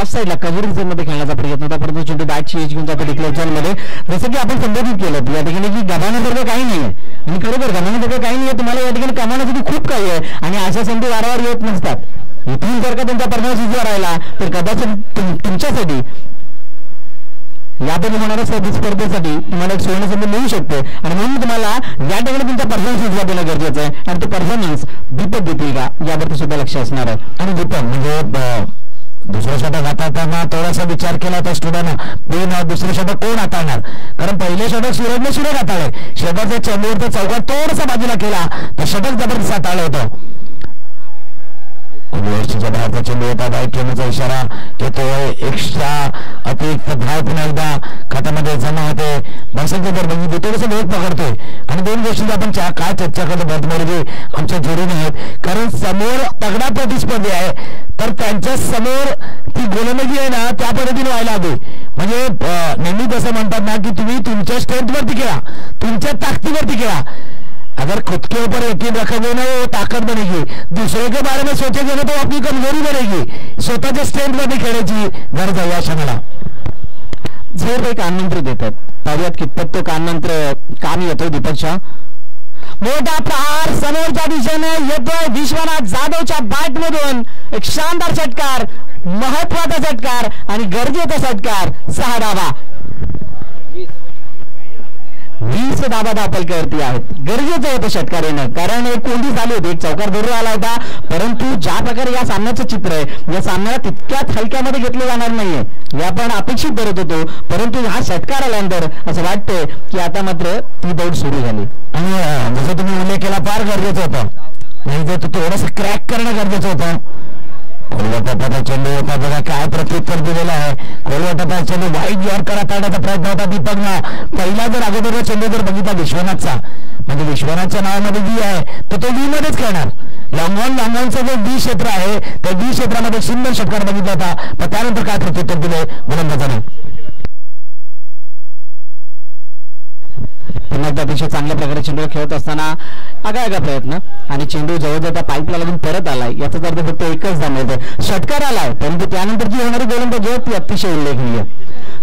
ऑफ साईडला कव्हरिंग झोनमध्ये खेळण्याचा प्रयत्न होता. परंतु चेंडू बॅटची एज घेऊन जातो डिक्लेअर झोनमध्ये. जसं की आपण संबोधित केलं या ठिकाणी की गमानासारखं काही नाही आणि खरोखर गमानासारखं काही नाही तुम्हाला या ठिकाणी कमावण्यासाठी खूप काही आहे. आणि अशा संधी वारंवार येत नसतात. इथून जर का तुमचा परफॉर्मन्स उजवा राहिला तर कदाचित तुमच्यासाठी यापैकी होणाऱ्या स्पर्धे- स्पर्धेसाठी तुम्हाला एक सुवर्ण संधी मिळू शकते. आणि म्हणून तुम्हाला या ठिकाणी तुमचा परफॉर्मन्स उजवा देणं गरजेचं आहे. आणि तो परफॉर्मन्स दीपक देतील का? यावरती सुद्धा लक्ष असणार आहे. आणि दीपक म्हणजे दुसरा षटक हाताळताना थोडासा विचार केला होता स्टुडंट दुसरे दुसरं षटक कोण हाताळणार? कारण पहिले षटक सूरजने सूरज हाताळले शेवटच्या चेंडूवरचा चौकात थोडासा बाजूला केला तर षटक जबरदस्त हाताळलं होतं. वेस्टच्या बाहेरचा चेंडू होता राईट इशारा येतोय. एक्स्ट्रा अतिरिक्त धाव पुन्हा एकदा खात्यामध्ये जमा होते. बसंत तर म्हणजे थोडंसं वेग पकडतोय. आणि दोन गोष्टी आपण चा- काय चर्चा करतो बदमोरजी आमच्या जोडून आहेत कारण समोर तगडा प्रतिस्पर्धी आहे. तर त्यांच्यासमोर ती गोलंदाजी आहे ना त्या पद्धतीने व्हायला हवी. म्हणजे नेहमीच असं म्हणतात ना की तुम्ही तुमच्या स्ट्रेंथवरती खेळा. तुमच्या ताकदीवरती खेळा. अगर खुद के ऊपर यकीन रखोगे ना वो ताकत बनेगी। दूसरे के बारे में सोचेगे ना तो आपकी कमजोरी बनेगी। स्वतःच्या स्ट्रेंथमध्ये खेळायची गरज आहे या क्षणाला झोर एक कानमंत्र देतात पाहूयात कितपत तो कानमंत्र काम येतोय शाह। मोठा प्रहार समोरच्या दिशेने येतोय विश्वनाथ जाधवच्या बॅट मधून एक शानदार षटकार महत्त्वाचा षटकार आणि गरजेचा षटकार सहा धावा वीस दाबा दापलकरती आहेत. गरजेचं होतं षटकार येणं कारण एक कोंडी झाली होती. एक चौकार धरून आला होता. परंतु ज्या प्रकारे या सामन्याचं चित्र आहे या सामन्याला तितक्याच हलक्यामध्ये घेतलं जाणार नाहीये. हे आपण अपेक्षित करत होतो. परंतु हा षटकार आल्यानंतर असं वाटतंय की आता मात्र ती दौड सुरू झाली. आणि जसं तुम्ही उल्लेख केला फार गरजेचं होतं. म्हणजे तो थोडंसं क्रॅक करणं गरजेचं होतं कोलवटाचा चेंडू होता बघा काय प्रत्युत्तर दिलेलं आहे. कोलवटाचा चेंडू वाईट यॉर्कर हाताळण्याचा प्रयत्न होता दीपकनं. पहिला जर अगोदरचा चेंडू जर बघितला विश्वनाथचा म्हणजे विश्वनाथच्या नावामध्ये डी आहे तर तो डी मध्येच खेळणार लॉंगॉन लॉंगॉनचं जे डी क्षेत्र आहे त्या डी क्षेत्रामध्ये सुंदर षटकार बघितला होता. पण त्यानंतर काय प्रत्युत्तर दिले गोलंदाजाने. पुन्हा एकदा अतिशय चांगल्या प्रकारे चेंडू खेळत असताना आगागा प्रयत्न. आणि चेंडू जवळजवळ त्या पाईपला लागून परत आलाय. याचा अर्थ फक्त एकच जाणवतं षटकार आलाय परंतु त्यानंतर जी होणारी गोलंदाजी आहे ती अतिशय उल्लेखनीय.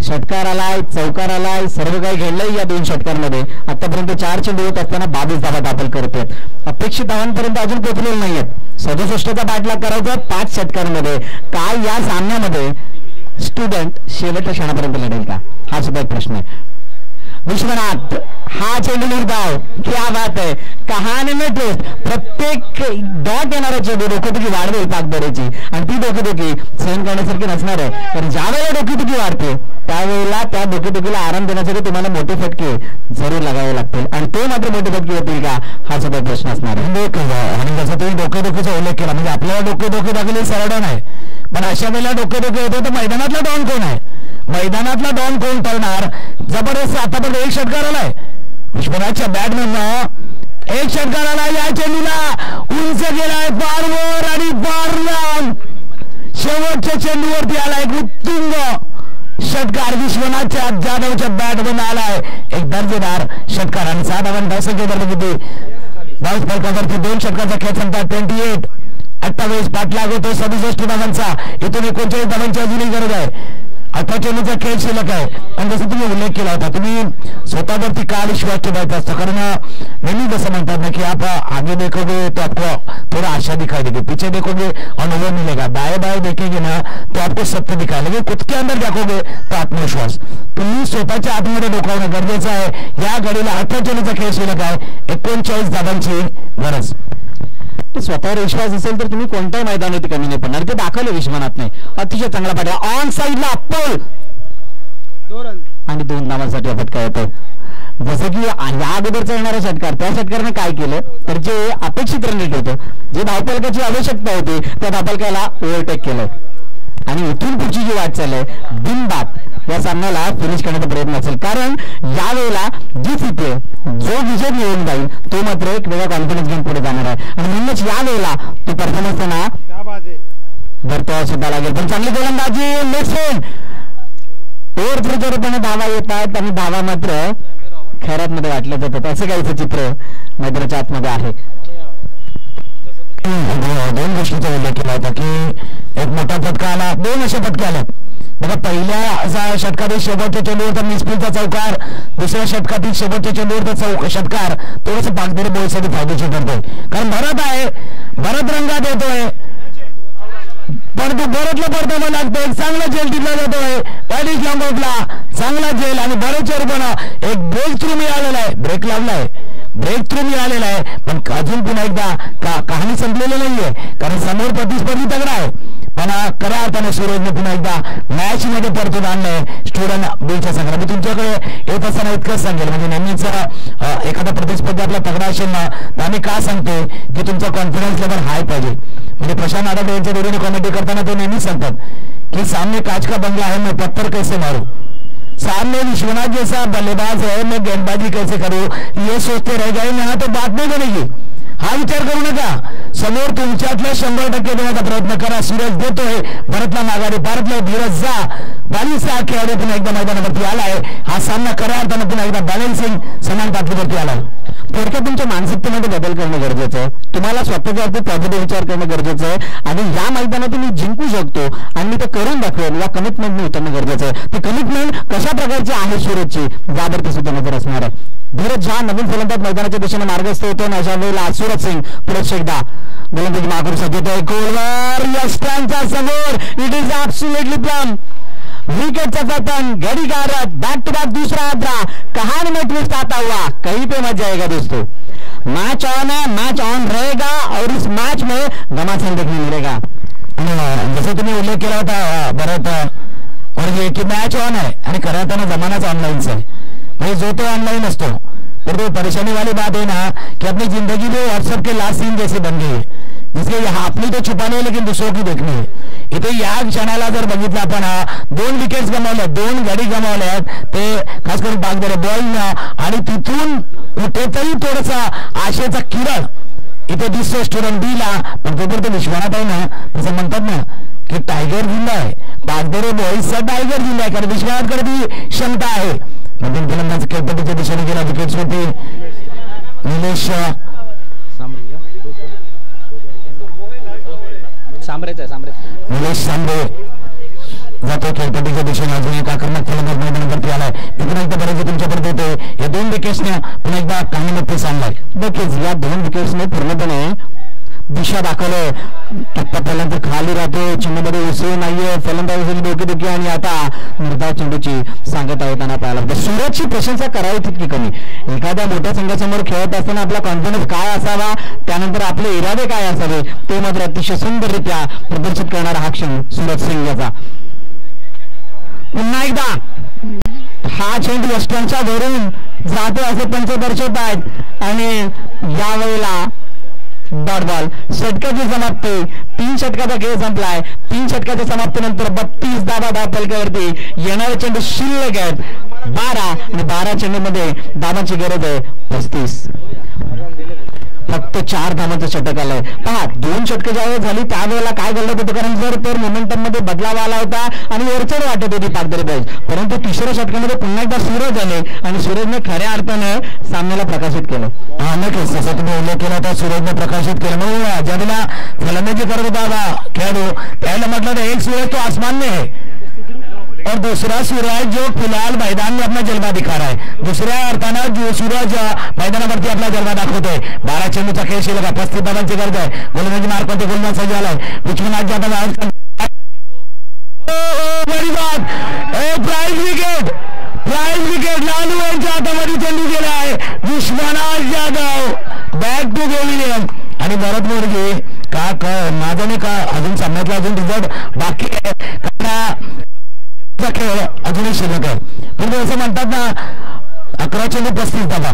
षटकार आलाय चौकार आलाय सर्व काही घडलंय या दोन षटकांमध्ये. आतापर्यंत चार चेंडू होत असताना बावीस धावा दाखल करते अपेक्षित धावांपर्यंत अजून पोहोचलेले नाहीयेत. सदुसष्टचा पाठलाग करायचा पाच षटकांमध्ये. काय या सामन्यामध्ये स्टुडंट शेवटच्या क्षणापर्यंत लढेल का? हा सुद्धा एक प्रश्न आहे. विश्वनाथ हा चेंडू निर्धाव क्या बात आहे कहाणी में टेस्ट प्रत्येक डॉट येणारा चेंडू डोकेदुखी वाढवेल पाकदरेची. आणि ती डोकेदुखी सहन करण्यासारखी नसणार आहे. कारण ज्या वेळेला डोकेदुखी वाढते त्यावेळेला त्या डोकेदुखीला आराम देण्यासाठी तुम्हाला मोठे फटके जरूर लागावे लागतील. आणि ते मात्र मोठे फटके होतील का? हा सुद्धा प्रश्न असणार आहे. म्हणजे आणि जसं तुम्ही डोकेदुखीचा उल्लेख केला म्हणजे आपल्याला डोकेदुखी लागली सरळ नाही पण अशा वेळेला डोकेदुखी होते तर मैदानातला डॉन कोण आहे? मैदानातला डॉन कोण करणार? जबरदस्त आतापर्यंत एक षटकार आलाय विश्वनाथच्या बॅटमॅन एक षटकार आला या चेंडूला. उंच गेलाय पारवर आणि पार लांब शेवटच्या चेंडूवरती आला एक उत्तुंग षटकार विश्वनाथच्या जाधवच्या बॅटमधून आलाय एक दर्जेदार षटकार आणि सहा धावन धावसंख्या जर किती? बावीस फलकावरती दोन षटकाचा खेळ संपतात ट्वेंटी एट अठ्ठावीस. पाठलाग होतो सदुसष्ट धावांचा. इथून एकोणचाळीस धावांची अजूनही गरज आहे. अठरा चेंडूचा खेळ शिल्लक आहे आणि जसं तुम्ही उल्लेख केला होता तुम्ही स्वतःवरती का विश्वास ठेवायचा असतो कारण नेहमी जसं म्हणतात ना की आप आगे देखोगे तो आपको थोड़ा आशा दिखाई देगी पीछे देखोगे अनुभव मिलेगा. दाएं बाएं देखेंगे ना तो आपको सत्य दिखाई लेकिन खुद के अंदर देखोगे तो आत्मविश्वास. तुम्ही स्वतःच्या आतमध्ये डोकावणं गरजेचं आहे. या घडीला अठरा खेळ शिल्लक आहे एकोणचाळीस धावांची गरज. स्वतःवर विश्वास असेल तर तुम्ही कोणत्याही मैदानावरती कमी नाही पडणार. ते दाखवलं विश्वनाथ नाही अतिशय चांगला पाठवा ऑन साईडला अप्पल आणि दोन धावांसाठी फटका येतो जसं की या अगोदरचा येणारा षटकार त्या षटकाराने काय केलं? तर जे अपेक्षित रन रेट होतं जे धावपलकाची आवश्यकता होती त्या धावपलकाला ओव्हरटेक केलं. आणि इथून पुढची जी वाटचाल आहे बिनबाद या सामन्याला फिनिश करण्याचा प्रयत्न असेल. कारण यावेळेला जी तिथे जो विजय मिळून जाईल तो मात्र एक वेगळा कॉन्फिडन्स घेऊन पुढे जाणार आहे. आणि म्हणूनच यावेळेला तो परफॉर्मन्स त्यांना भरतो सुद्धा लागेल. पण चांगली गोलंदाजी लेसन ओव्हर रूपाने धावा येतात आणि धावा मात्र खैरात मध्ये वाटलं जातात असं काहीच चित्र मैदानाच्या आतमध्ये आहे. दोन गोष्टींचा उल्लेख केला होता की एक मोठा फटका आला दोन असे फटके आले बघा पहिल्या षटकातील शेवटच्या चेंडूवरचा मिसफिलचा चौकार दुसऱ्या षटकातील शेवटच्या चेंडूवरचा चौक षटकार थोडस पाकदेरी बोलसाठी फायदेशीर ठरतोय कारण भरत आहे भरत रंगात येतोय पण तो भरतला पडताना लागतो एक चांगला जेल टिकला जातोय पॅडिश लॉंगआउटला चांगला जेल आणि बरेच पण एक ब्रेक थ्रू मिळालेला आहे. ब्रेक लावलाय ब्रेक थ्रू मिळालेला आहे. पण अजून पुन्हा एकदा का कहाणी संपलेली नाहीये. कारण समोर प्रतिस्पर्धी तगडा आहे. पण खऱ्या अर्थाने सूरजने पुन्हा एकदा. मॅच मध्ये परतून आणलंय स्टुडंट बीच्या संघाला. मी तुमच्याकडे येत असताना इतकंच सांगेल. म्हणजे नेहमीच एखादा प्रतिस्पर्धी आपला तगडा असेल ना तर आम्ही का सांगतोय? की तुमचा कॉन्फिडन्स लेवल हाय पाहिजे. म्हणजे प्रशांत आडम यांच्या दोन्ही कॉमेडी करताना ते नेहमीच सांगतात. की सामने काच का बंगला आहे मी पत्थर कैसे मारू? सामने विश्वनाथ जैसा बल्लेबाज है। मैं गेंदबाजी कैसे करूं? ये सोचते रह गए यहाँ तो बात नहीं बनेगी। हा विचार करू नका. समोर तुमच्यातल्या शंभर टक्के देण्याचा प्रयत्न करा. सूरज देतोय. भरतला माघारी. भारतला धीरज जा. बावीस खेळाडू पुन्हा एकदा मैदानावरती आलाय. हा सामना खऱ्या अर्थानं पुन्हा एकदा बॅलन्सिंग समान पातळीवरती आलाय. थोडक्यात तुमच्या मानसिकतेमध्ये बदल करणं गरजेचं आहे. तुम्हाला स्वतःच्या पॉझिटिव्ह विचार करणं गरजेचं आहे. आणि या मैदानातून मी जिंकू शकतो. आणि मी ते करून दाखवेल. या कमिटमेंटने उतरणं गरजेचं आहे. ती कमिटमेंट कशा प्रकारची आहे सूरजची? यावरती सुद्धा नजर असणार आहे. भरत झा नवीन फलंदाज मैदानाच्या दिशेने मार्गस्थ होतो. ना अशा वेळेला सूरज सिंग. पुढे एकदा गोलंदाज मागून सध्या गोलवर यस्टांचा समोर. इट इज ऍब्सुलेटली प्लम विकेटचा पतन. घडीगारत बॅक टू बॅक दूसरा आद्रा. कहानी में ट्विस्ट आता हुआ कहीं पे मत जाएगा दोस्तों? मैच ऑन है मैच ऑन रहेगा. और इस मैच में घमासान देखने मिलेगा. जसं तुम्ही उल्लेख केला होता बरं म्हणजे की मॅच ऑन आहे. आणि खऱ्या अर्थानं जमानाच ऑनलाईनच आहे. भाई जो तो ऑनलाइन असतो. पर तो परेशानी वाली बात है ना कि अपनी जिंदगी में व्हाट्सएप के लास्ट सीन जैसे बन गई है। जिसके यहाँ अपनी तो छुपानी है लेकिन दूसरों की देखनी है। इथे या क्षणाला जर बघितलं आपण दोन विकेट्स गमावल्या दोन गाडी गमावल्या ते खास करून बागदरे बॉल आणि तिथून कुठेतरी थोडासा आशेचा किरण. इथे दिसतो स्टुडंट दिला पण तोपर्यंत विश्वनाथ आहे ना तसं म्हणतात ना की टायगर जिल्हा आहे. बागदरे बॉईजचा टायगर जिल्हा आहे कारण विश्वनाथकडे ती क्षमता आहे. मध्यम फलंदाज खेळपट्टीच्या दिशेने गेला विकेट्स होती निलेश निलेश सांबरे जातो खेळपट्टीच्या दिशेने अजून एक आक्रमक फलंदाज मैदानावरती आलाय पुन्हा एकदा बरेच तुमच्यापर्यंत होते या दोन विकेट्सने पुन्हा एकदा कहाणीमध्ये सांगलाय नक्कीच या दोन विकेट्सने पूर्णपणे दिशा दाखवलंय टप्पा पहिल्यांदा खाली राहतो. चेंडूमध्ये उसळी नाहीये. फलंदाजी डोकेदुखी आणि आता मृदा चेंडूची सांगत आहे त्यांना पाहायला सुरतची प्रशंसा करावी तितकी कमी. एखाद्या मोठ्या संघासमोर खेळत असताना आपला कॉन्फिडन्स काय असावा? त्यानंतर आपले इरादे काय असावे? ते मात्र अतिशय सुंदररित्या प्रदर्शित करणारा हा क्षण सुरत सिंग याचा पुन्हा एकदा. हा चेंडू यष्टांच्या घरून जातो असे पंच दर्शवत आहेत. आणि यावेळेला डॉट बॉल षटकाची समाप्ती. तीन षटकाचा खेळ संपलाय. तीन षटकाच्या समाप्तीनंतर बत्तीस दाबा दहा पलकावरती येणारे चेंडू शिल्लक आहेत. बारा आणि बारा चेंडू मध्ये दाबाची गरज आहे. पस्तीस. फक्त चार धामाचं षटक आलंय. पहा दोन षटक ज्यावेळेस झाली त्यावेळेला काय घडलं होतं कारण जर तर मोमेंटममध्ये बदलाव आला होता आणि अडचण वाटत होती पाकदरी बॉईज परंतु तिसऱ्या षटकामध्ये पुन्हा एकदा सूरज आले आणि सूरजने खऱ्या अर्थानं सामन्याला प्रकाशित केलं. हा नक्कीच. जसं तुम्ही उल्लेख केला होता सूरजने प्रकाशित केलं. म्हणून ज्यावेळेला फलंदाजी करत होता खेळाडू त्यावेळेला म्हटलं एक सूरज तो आसमान आहे और दूसरा सूरज जो फिलहाल मैदान में अपना जलवा दिखा रहा है। दुसऱ्या अर्थानं जो सूरज मैदानावरती आपला जलवा दाखवतोय। बारा चेंडूचा खेळ शिल्लक पस्तीस धावांची गरज आहे गोलंदाजी मार्ग कोणते गोलंदाज सज्ज आलाय विश्वनाथ जाधव बरी prize wicket prize wicket Lalu यांच्या हातामध्ये चेंडू गेला आहे विश्वनाथ जाधव। बॅक टू गोविलियम आणि भरत मोर्गे का माझा नाही का अजून सामन्यातला अजून रिझल्ट बाकी आहे. कारण खेळ अजूनही शिल्लक आहे. म्हणजे असं म्हणतात ना अकरा चेंडू पस्तीस धावा.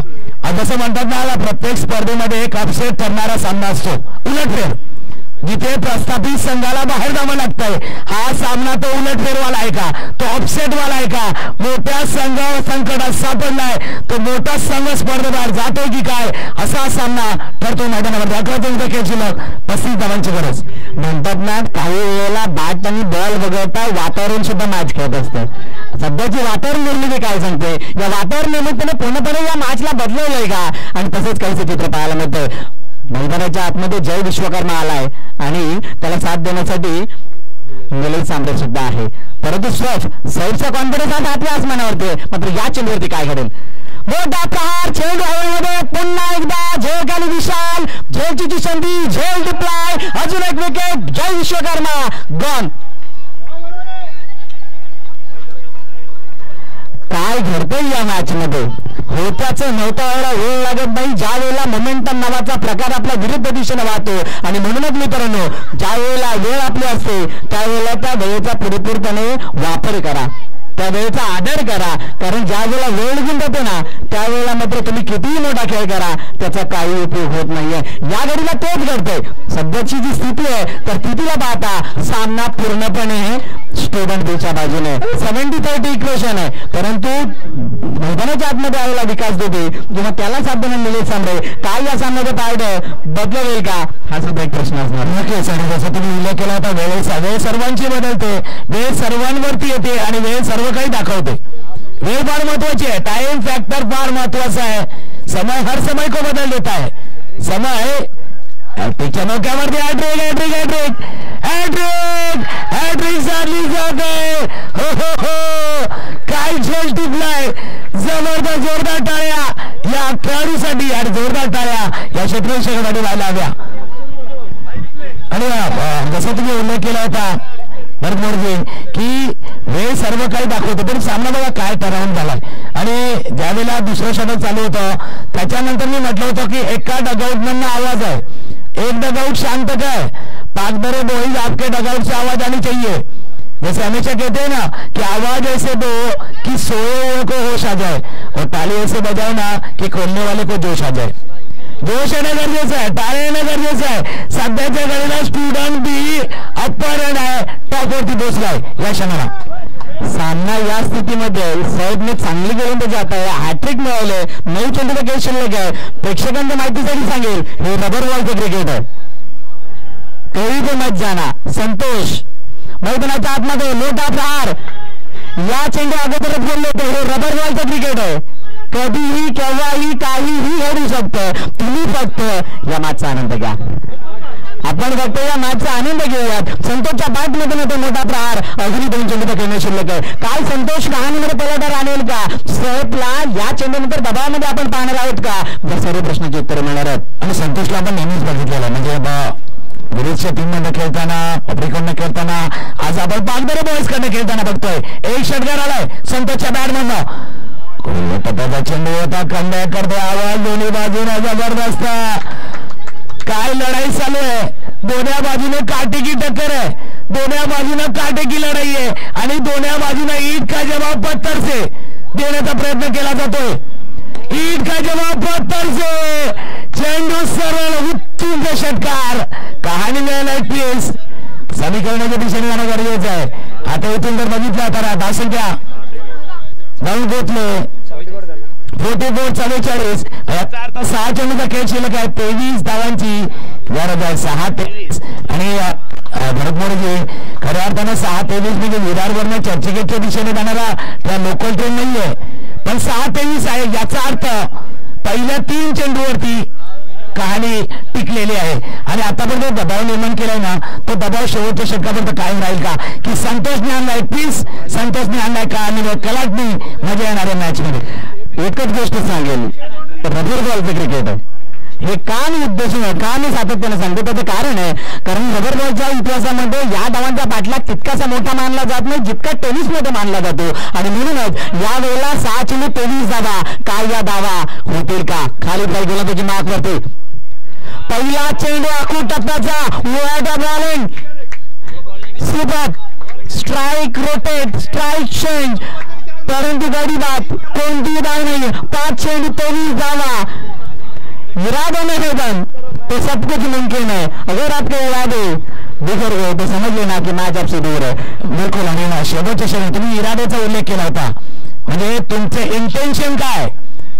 जसं म्हणतात ना प्रत्येक स्पर्धेमध्ये एक अपसेट ठरणारा सामना असतो. उलट फेर जिथे प्रस्थापित संघाला बाहेर जावं लागतंय हा सामना तो उलट फेरवाला आहे का? तो ऑफसेट वाला आहे का? मोठ्या संघ संकटात सापडलाय. तो मोठा संघ स्पर्धेबाहेर जातोय की काय? असा सामना ठरतो मैदानावर अकरा चौदा खेळ शिल्लक पस्तीस धावांची गरज. म्हणतात ना काही वेळेला बॅट आणि बॉल वगळता वातावरण सुद्धा मॅच खेळत असतं. सध्याची वातावरण निर्मिती काय सांगते या वातावरण निर्मितीने पूर्णपणे या मॅचला बदलवलंय का? आणि तसंच काहीच चित्र पाहायला मिळतंय. मैदानाच्या आतमध्ये जय विश्वकर्मा आलाय आणि त्याला साथ देण्यासाठी निलेश सांबरे सुद्धा आहे. परंतु सैफ सैफचा कॉन्फिडन्स आज आपल्या आसमानावरती आहे. मात्र या चेंडूवरती काय घडेल? मोठा प्रहार चेंडू हवेमध्ये पुन्हा एकदा झेल खाली विशाल. झेलची संधी झेल डिप्लाय अजून एक विकेट जय विश्वकर्मा. गॉन काय घडतंय या मॅच मध्ये होत्याच नव्हता वेळेला वेळ लागत नाही. ज्या वेळेला मोमेंटम नावाचा प्रकार आपल्या विरुद्ध दिशेने वाहतो. आणि म्हणूनच मित्रांनो ज्या वेळेला वेळ आपली असते त्यावेळेला त्या वेळेचा पुरेपूरपणे वापर करा. त्या वेळेचा आदर करा. कारण ज्या वेळेला वेळ निघून जातो ना त्यावेळेला मात्र तुम्ही कितीही मोठा खेळ करा त्याचा काही उपयोग होत नाहीये. या घडीला तेच घडतंय. सध्याची जी स्थिती आहे तर स्थितीला पाहता सामना पूर्णपणे स्टुडंट बीच्या बाजूने. सेव्हन्टी थर्टी इक्वेशन आहे. परंतु मैदानाच्या आतमध्ये आलेला विकास देते जेव्हा त्याला साधन मिळेल सांबरे काय या सामन्याचं पाहिजे बदलवेल का? हा सुद्धा एक प्रश्न असणार. नक्कीच आणि जसं तुम्ही उल्लेख केला होता वेळ वेळ सर्वांची बदलते वेळ सर्वांवरती येते आणि वेळ सर्व काही दाखवते. वेळ फार महत्वाची आहे. टाइम फॅक्टर फार महत्त्वाचा आहे. समय हर समय को बदल देता है. समय picture नौक्यावरती hattrick hattrick hattrick hattrick hattrick झाली जाते. हो हो हो. काय झेल टिपलाय जबरदस्त जोरदार टाळ्या. या खेळाडूसाठी आणि जोरदार टाळ्या. या क्षेत्ररक्षकासाठी व्हायला हव्या. आणि जसं तुम्ही उल्लेख केला होता भरतमोरजी की वेळ सर्व काही दाखवतो पण सामना बघा काय ठरावून झालाय. आणि ज्यावेळेला दुसरं षटक चालू होतं त्याच्यानंतर मी म्हटलं होतं की एका डगआउट मधनं आवाज आहे. एक डगआउट शांत काय पाच बरे बोईज आपके डगआउट से आवाज आनी चाहिए. जैसे हमेशा कहते हैं ना कि आवाज ऐसे दो कि सोए हुए को होश आ जाए और ताली ऐसे बजाओ ना कि खोलने वाले को जोश आ जाए दोष येणं गरजेचं आहे टाळ येणं गरजेचं आहे. सध्याच्या घडीला स्टुडंट बी अप्पर आहे टॉप वरती पोहोचलाय या क्षणाला. सामना या स्थितीमध्ये साहेबने चांगली गोलंदाजी जात आहे हॅट्रिक मिळवले नऊ चेंडूचा खेळ शिल्लक आहे. प्रेक्षकांच्या माहितीसाठी सांगेल हे रबर बॉलचं क्रिकेट आहे. कळी ते मत जाना संतोष. मैदानाच्या आतमध्ये लोटा प्रहार. या चेंडू अगोदरच बोलले होते हे रबर बॉलचं क्रिकेट आहे. कधीही केव्हाही काहीही घडू शकतं. तुम्ही फक्त या मागचा आनंद घ्या. आपण फक्त या मॅचचा आनंद घेऊयात. संतोषच्या बॅटमध्ये होतो मोठा प्रहार. अजूनही दोन चेंडूचा खेळणं शिल्लक आहे. काय संतोष कहाणीमध्ये पलटार आणेल का? सहपला या चेंडूनंतर दबावामध्ये आपण पाहणार आहोत का? या सर्व प्रश्नाची उत्तरं मिळणार आहेत. आणि संतोषला आपण नेहमीच बघितलेलं म्हणजे ब- विरुद्धच्या टीममध्ये खेळताना आफ्रिकडनं खेळताना आज आपण पाचबरे बॉयज कडनं खेळताना बघतोय. एक षटकार आलाय. संतोषच्या बॅट मधनं पटाचा चेंडू होता कमबॅक करते आवाज दोन्ही बाजूने जबरदस्त काय लढाई चालू आहे? दोन्या बाजूने काटेकी टक्कर आहे. दोन्या बाजूने काटेकी लढाई आहे. आणि दोन्या बाजूने ईट का जवाब पत्थर से देण्याचा प्रयत्न केला जातोय. ईट का जवाब पत्थर से चेंडू सरळ उत्तुंग षटकार. कहाणी मिळाला प्लीज समीकरणाच्या दिशेने जाणं गरजेचं आहे. आता इथून जर बघितलं तर धासंख्या जाऊन पोचले फोर्टी फोर चव्वेचाळीस याचा अर्थ सहा चेंडूचा खेळ शिल्लक आहे तेवीस धावांची. गरज आहे सहा तेवीस. आणि अ, अ, भरत मोरजी खऱ्या अर्थानं सहा तेवीस म्हणजे विरारवरनं चर्चगेटच्या दिशेने जाणारा त्या लोकल ट्रेन नाहीये. पण सहा तेवीस आहे याचा अर्थ पहिल्या तीन चेंडूवरती कहाणी टिकलेली आहे. आणि आतापर्यंत जो दबाव निर्माण केलाय ना तो दबाव शेवटच्या षटकापर्यंत कायम राहील का? की संतोषने आणलाय प्लीज संतोषने आणलाय का आणि कलाटनी मजा येणार आहे मॅच मध्ये एकच गोष्ट सांगेल रबर बॉलचं क्रिकेट आहे. हे का मी उद्देशून का मी सातत्याने सांगतो. त्याचं कारण आहे कारण रबर बॉलच्या इतिहासामध्ये या डावांचा पाठला तितकासा मोठा मानला जात नाही जितका टेनिसमध्ये मानला जातो. आणि म्हणूनच या वेळेला सहा चेंडू तेवीस धावा काय या धावा होतील का? खाली काही गेला त्याची मार्क करते पहिला चेंडू आखू टप्प्याचा बॉलिंग सुबक स्ट्राईक रोटेट स्ट्राईक चेंज परंतु गडी बात कोणतीही धाव नाही पाच चेंडू तेवीस धावा इरादा मैदान तो सब कुछ मुमकिन है अगर आपके इरादे बिखर गए तो समझ लेना की मॅच आपसे दूर है बिलकुल आणि ना. शेवटच्या क्षणी तुम्ही इराद्याचा उल्लेख केला होता. म्हणजे तुमचे इंटेन्शन काय?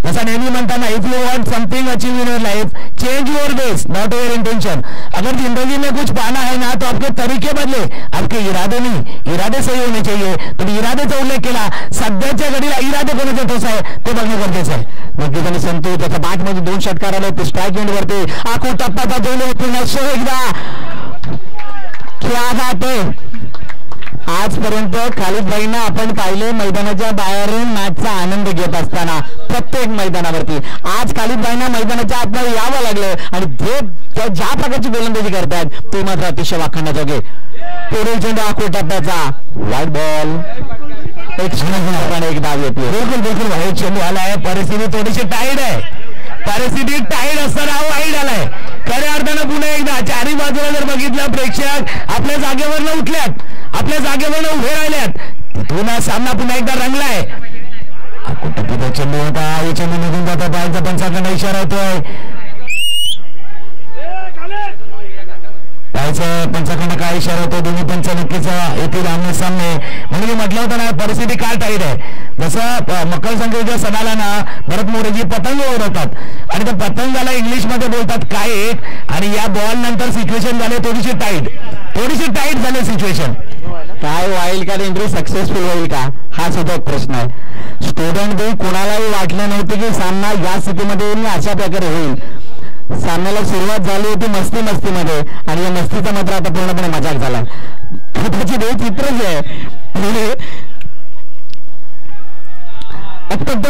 जसा नेहमी म्हणताना if you want something achieve in your life change your base not your intention अगर जिंदगी में कुछ पाना है ना तो आपके तरीके बदले। आपके इरादे नहीं। इरादे सही होने चाहिए। तुम्ही इराद्याचा उल्लेख केला सध्याच्या घडीला इरादे कोणाचा ठोस आहे ते बघणं गरजेचं आहे. मग त्याने सांगतो त्याच्या बॅटमध्ये दोन षटकार आले ते स्ट्राईक एंड वरते. आखो टप्पा दोन पुन्हा सो एकदा. क्या बात आहे. आजपर्यंत खालिद भाईंना आपण पाहिले मैदानाच्या बाहेरून मॅचचा आनंद घेत असताना प्रत्येक मैदानावरती. आज खालिद भाईंना मैदानाच्या आतमध्ये यावं लागलं आणि ते ज्या प्रकारची गोलंदाजी करतायत ते मात्र अतिशय वाखाणण्याजोगे. पुढील चेंडू आखो टप्प्याचा. वाईट बॉल एक क्षण एक धाव येते बिलकुल बिलकुल. भाई चेंडू आलाय. परिस्थिती थोडीशी टाईट आहे. परिस्थिती टाईट असताना हा वाईट आलाय. खऱ्या अर्थानं पुन्हा एकदा चारी बाजूला जर बघितलं प्रेक्षक आपल्या जागेवरनं उठल्यात. आपल्या जागेवरनं उभे राहिल्यात तिथून सामना पुन्हा एकदा रंगलाय. कुठे चेंडू होता? हे चेंडू निघून जातो. बाहेरचा सगळ्यांना इशारा होतोय. जायचं पंचाखंड काय इशारा होतो दोन्ही पंच नक्कीच येथील आमने सामने. म्हणून मी म्हटलं होतं ना परिस्थिती काय टाईट आहे. जसं मकर संक्रांतीच्या सणाला ना भरत मोरेजी पतंग उडवतात. आणि त्या पतंगाला इंग्लिशमध्ये बोलतात काय आणि या बॉल नंतर सिच्युएशन झाले थोडीशी टाईट. थोडीशी टाईट झाली सिच्युएशन. काय होईल का एंट्री सक्सेसफुल होईल का? हा सुद्धा एक प्रश्न आहे. स्टुडंट कोणालाही वाटलं नव्हतं की सामना या स्थितीमध्ये येईल अशा प्रकारे होईल. सामन्याला सुरुवात झाली होती मस्ती मस्तीमध्ये. आणि या मस्तीचा मात्र आता पूर्णपणे मजाक झाला. त्याची देव चित्रच आहे म्हणजे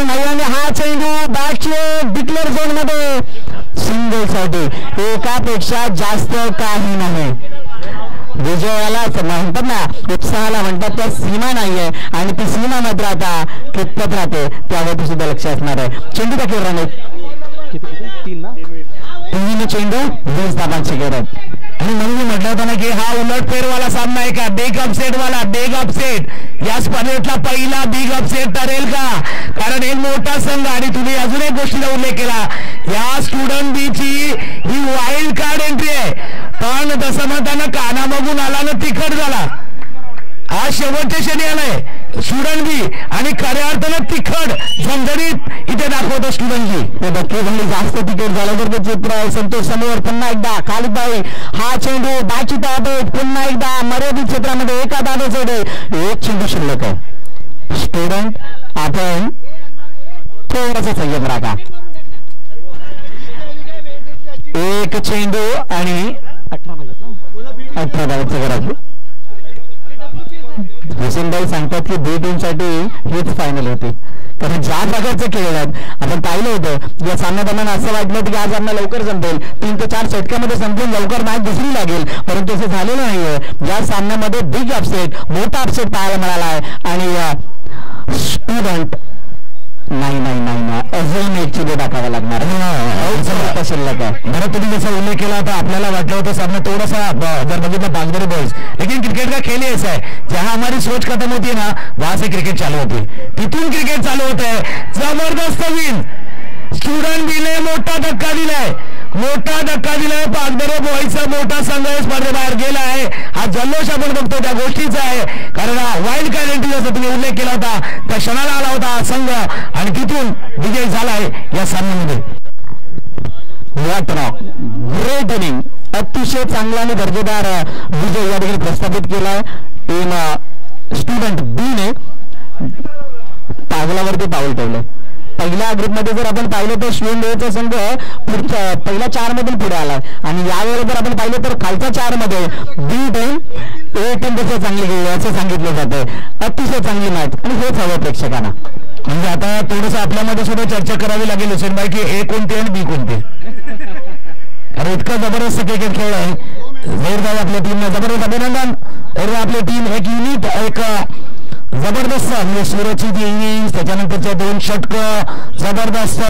नाही आणि हा चेंडू बॅटचे डिक्लेअर झोनमध्ये सिंगलसाठी एकापेक्षा जास्त काही नाही. विजयाला म्हणतात ना उत्साहाला म्हणतात त्या सीमा नाहीये. आणि ती सीमा मात्र आता कितपत राहते त्यावरती सुद्धा लक्ष असणार आहे. चेंडू का खेळ राहणार तीन चेंडू वीस धाबांची गरज. आणि म्हणून मी म्हटलं होतं ना की हा उलट फेरवाला सामना आहे का? बिग अपसेट वाला बिग अपसेट या स्पर्धेतला पहिला बिग अपसेट ठरेल का? कारण एक मोठा संघ आणि तुम्ही अजून एक गोष्टीचा उल्लेख केला. या स्टुडंट बीची ही वाईल्ड कार्ड एंट्री आहे. पण तसं म्हणताना काना बघून आला ना तिखट झाला. आज शेवटच्या क्षणी आलाय. स्टुडंट आणि खऱ्या अर्थानं तिखट झंझडीत इथे दाखवतो स्टुडंट बी म्हणजे जास्त तिकीट झालं तर ते चित्र संतोष समोर पुन्हा एकदा. खालिदबाई हा चेंडू बाकी ताबेत पुन्हा एकदा मर्यादित क्षेत्रामध्ये एका दादाचे एक चेंडू शिल्लक आहे. स्टुडंट आपण थोडासा संयम राखा. एक चेंडू आणि अठरा धावाचं गरज हुसेनबाई सांगतात की बी टीमसाठी हीच फायनल होती. कारण ज्या प्रकारचं खेळ आपण पाहिलं होतं या सामन्यादरम्यान असं वाटलं होतं की आज आम्हाला लवकर संपेल तीन ते चार षटकामध्ये संपून लवकर मॅच दुसरी लागेल. परंतु असं झालेलं नाहीये. या सामन्यामध्ये बिग अपसेट मोठा अपसेट पाहायला मिळाला आहे. आणि स्टुडंट नाही नाही नाही नाही. अजून एक चिडे टाकावा लागणार. शिल्लक आहे. बरं तुम्ही जसा उल्लेख केला होता आपल्याला वाटलं होतं सामना थोडासा जर बघितलं पाचबरे बॉयज लेकिन क्रिकेट का खेल ऐसा है. जहां हमारी सोच खत्म होती है ना वहां से क्रिकेट चालू होती है. तिथून क्रिकेट चालू होत आहे जबरदस्त विन स्टुडंट बिले मोठा धक्का दिलाय. मोठा धक्का दिलाय पाचबरे बॉयचा मोठा संघ स्पर्धेबाहेर गेला आहे हा जल्लोष आपण बघतो त्या गोष्टीचा आहे. कारण वाईल्ड कार्ड एंट्री जसं तुम्ही उल्लेख केला होता त्या क्षणाला आला होता हा संघ. आणि तिथून विजय आहे या सामन्यामध्ये. ग्रेट इनिंग अतिशय चांगला आणि दर्जेदार विजय या ठिकाणी प्रस्थापित केलाय. टीम स्टुडंट बी ने पावलावरती पाऊल ठेवलं पहिल्या ग्रुपमध्ये जर आपण पाहिलं तर स्टुडंट देवचा संघ पुढच्या पहिल्या चार मधून पुढे आला आणि यावेळेला जर आपण पाहिलं तर खालच्या चारमध्ये बी टीम ए टीम कसं चांगली गेली असं सांगितलं जातं. अतिशय चांगली मॅच आणि हेच हवं प्रेक्षकांना. म्हणजे आता थोडस आपल्यामध्ये सुद्धा चर्चा करावी लागेल हुसेनबाई की ए कोणते आणि बी कोणते? अरे इतका जबरदस्त क्रिकेट खेळ आहे. जोरदार आपल्या टीमला जबरदस्त अभिनंदन. आपली टीम एक युनिट एक जबरदस्त म्हणजे सुरतची जी इनिंग त्याच्यानंतरच्या दोन षटक जबरदस्त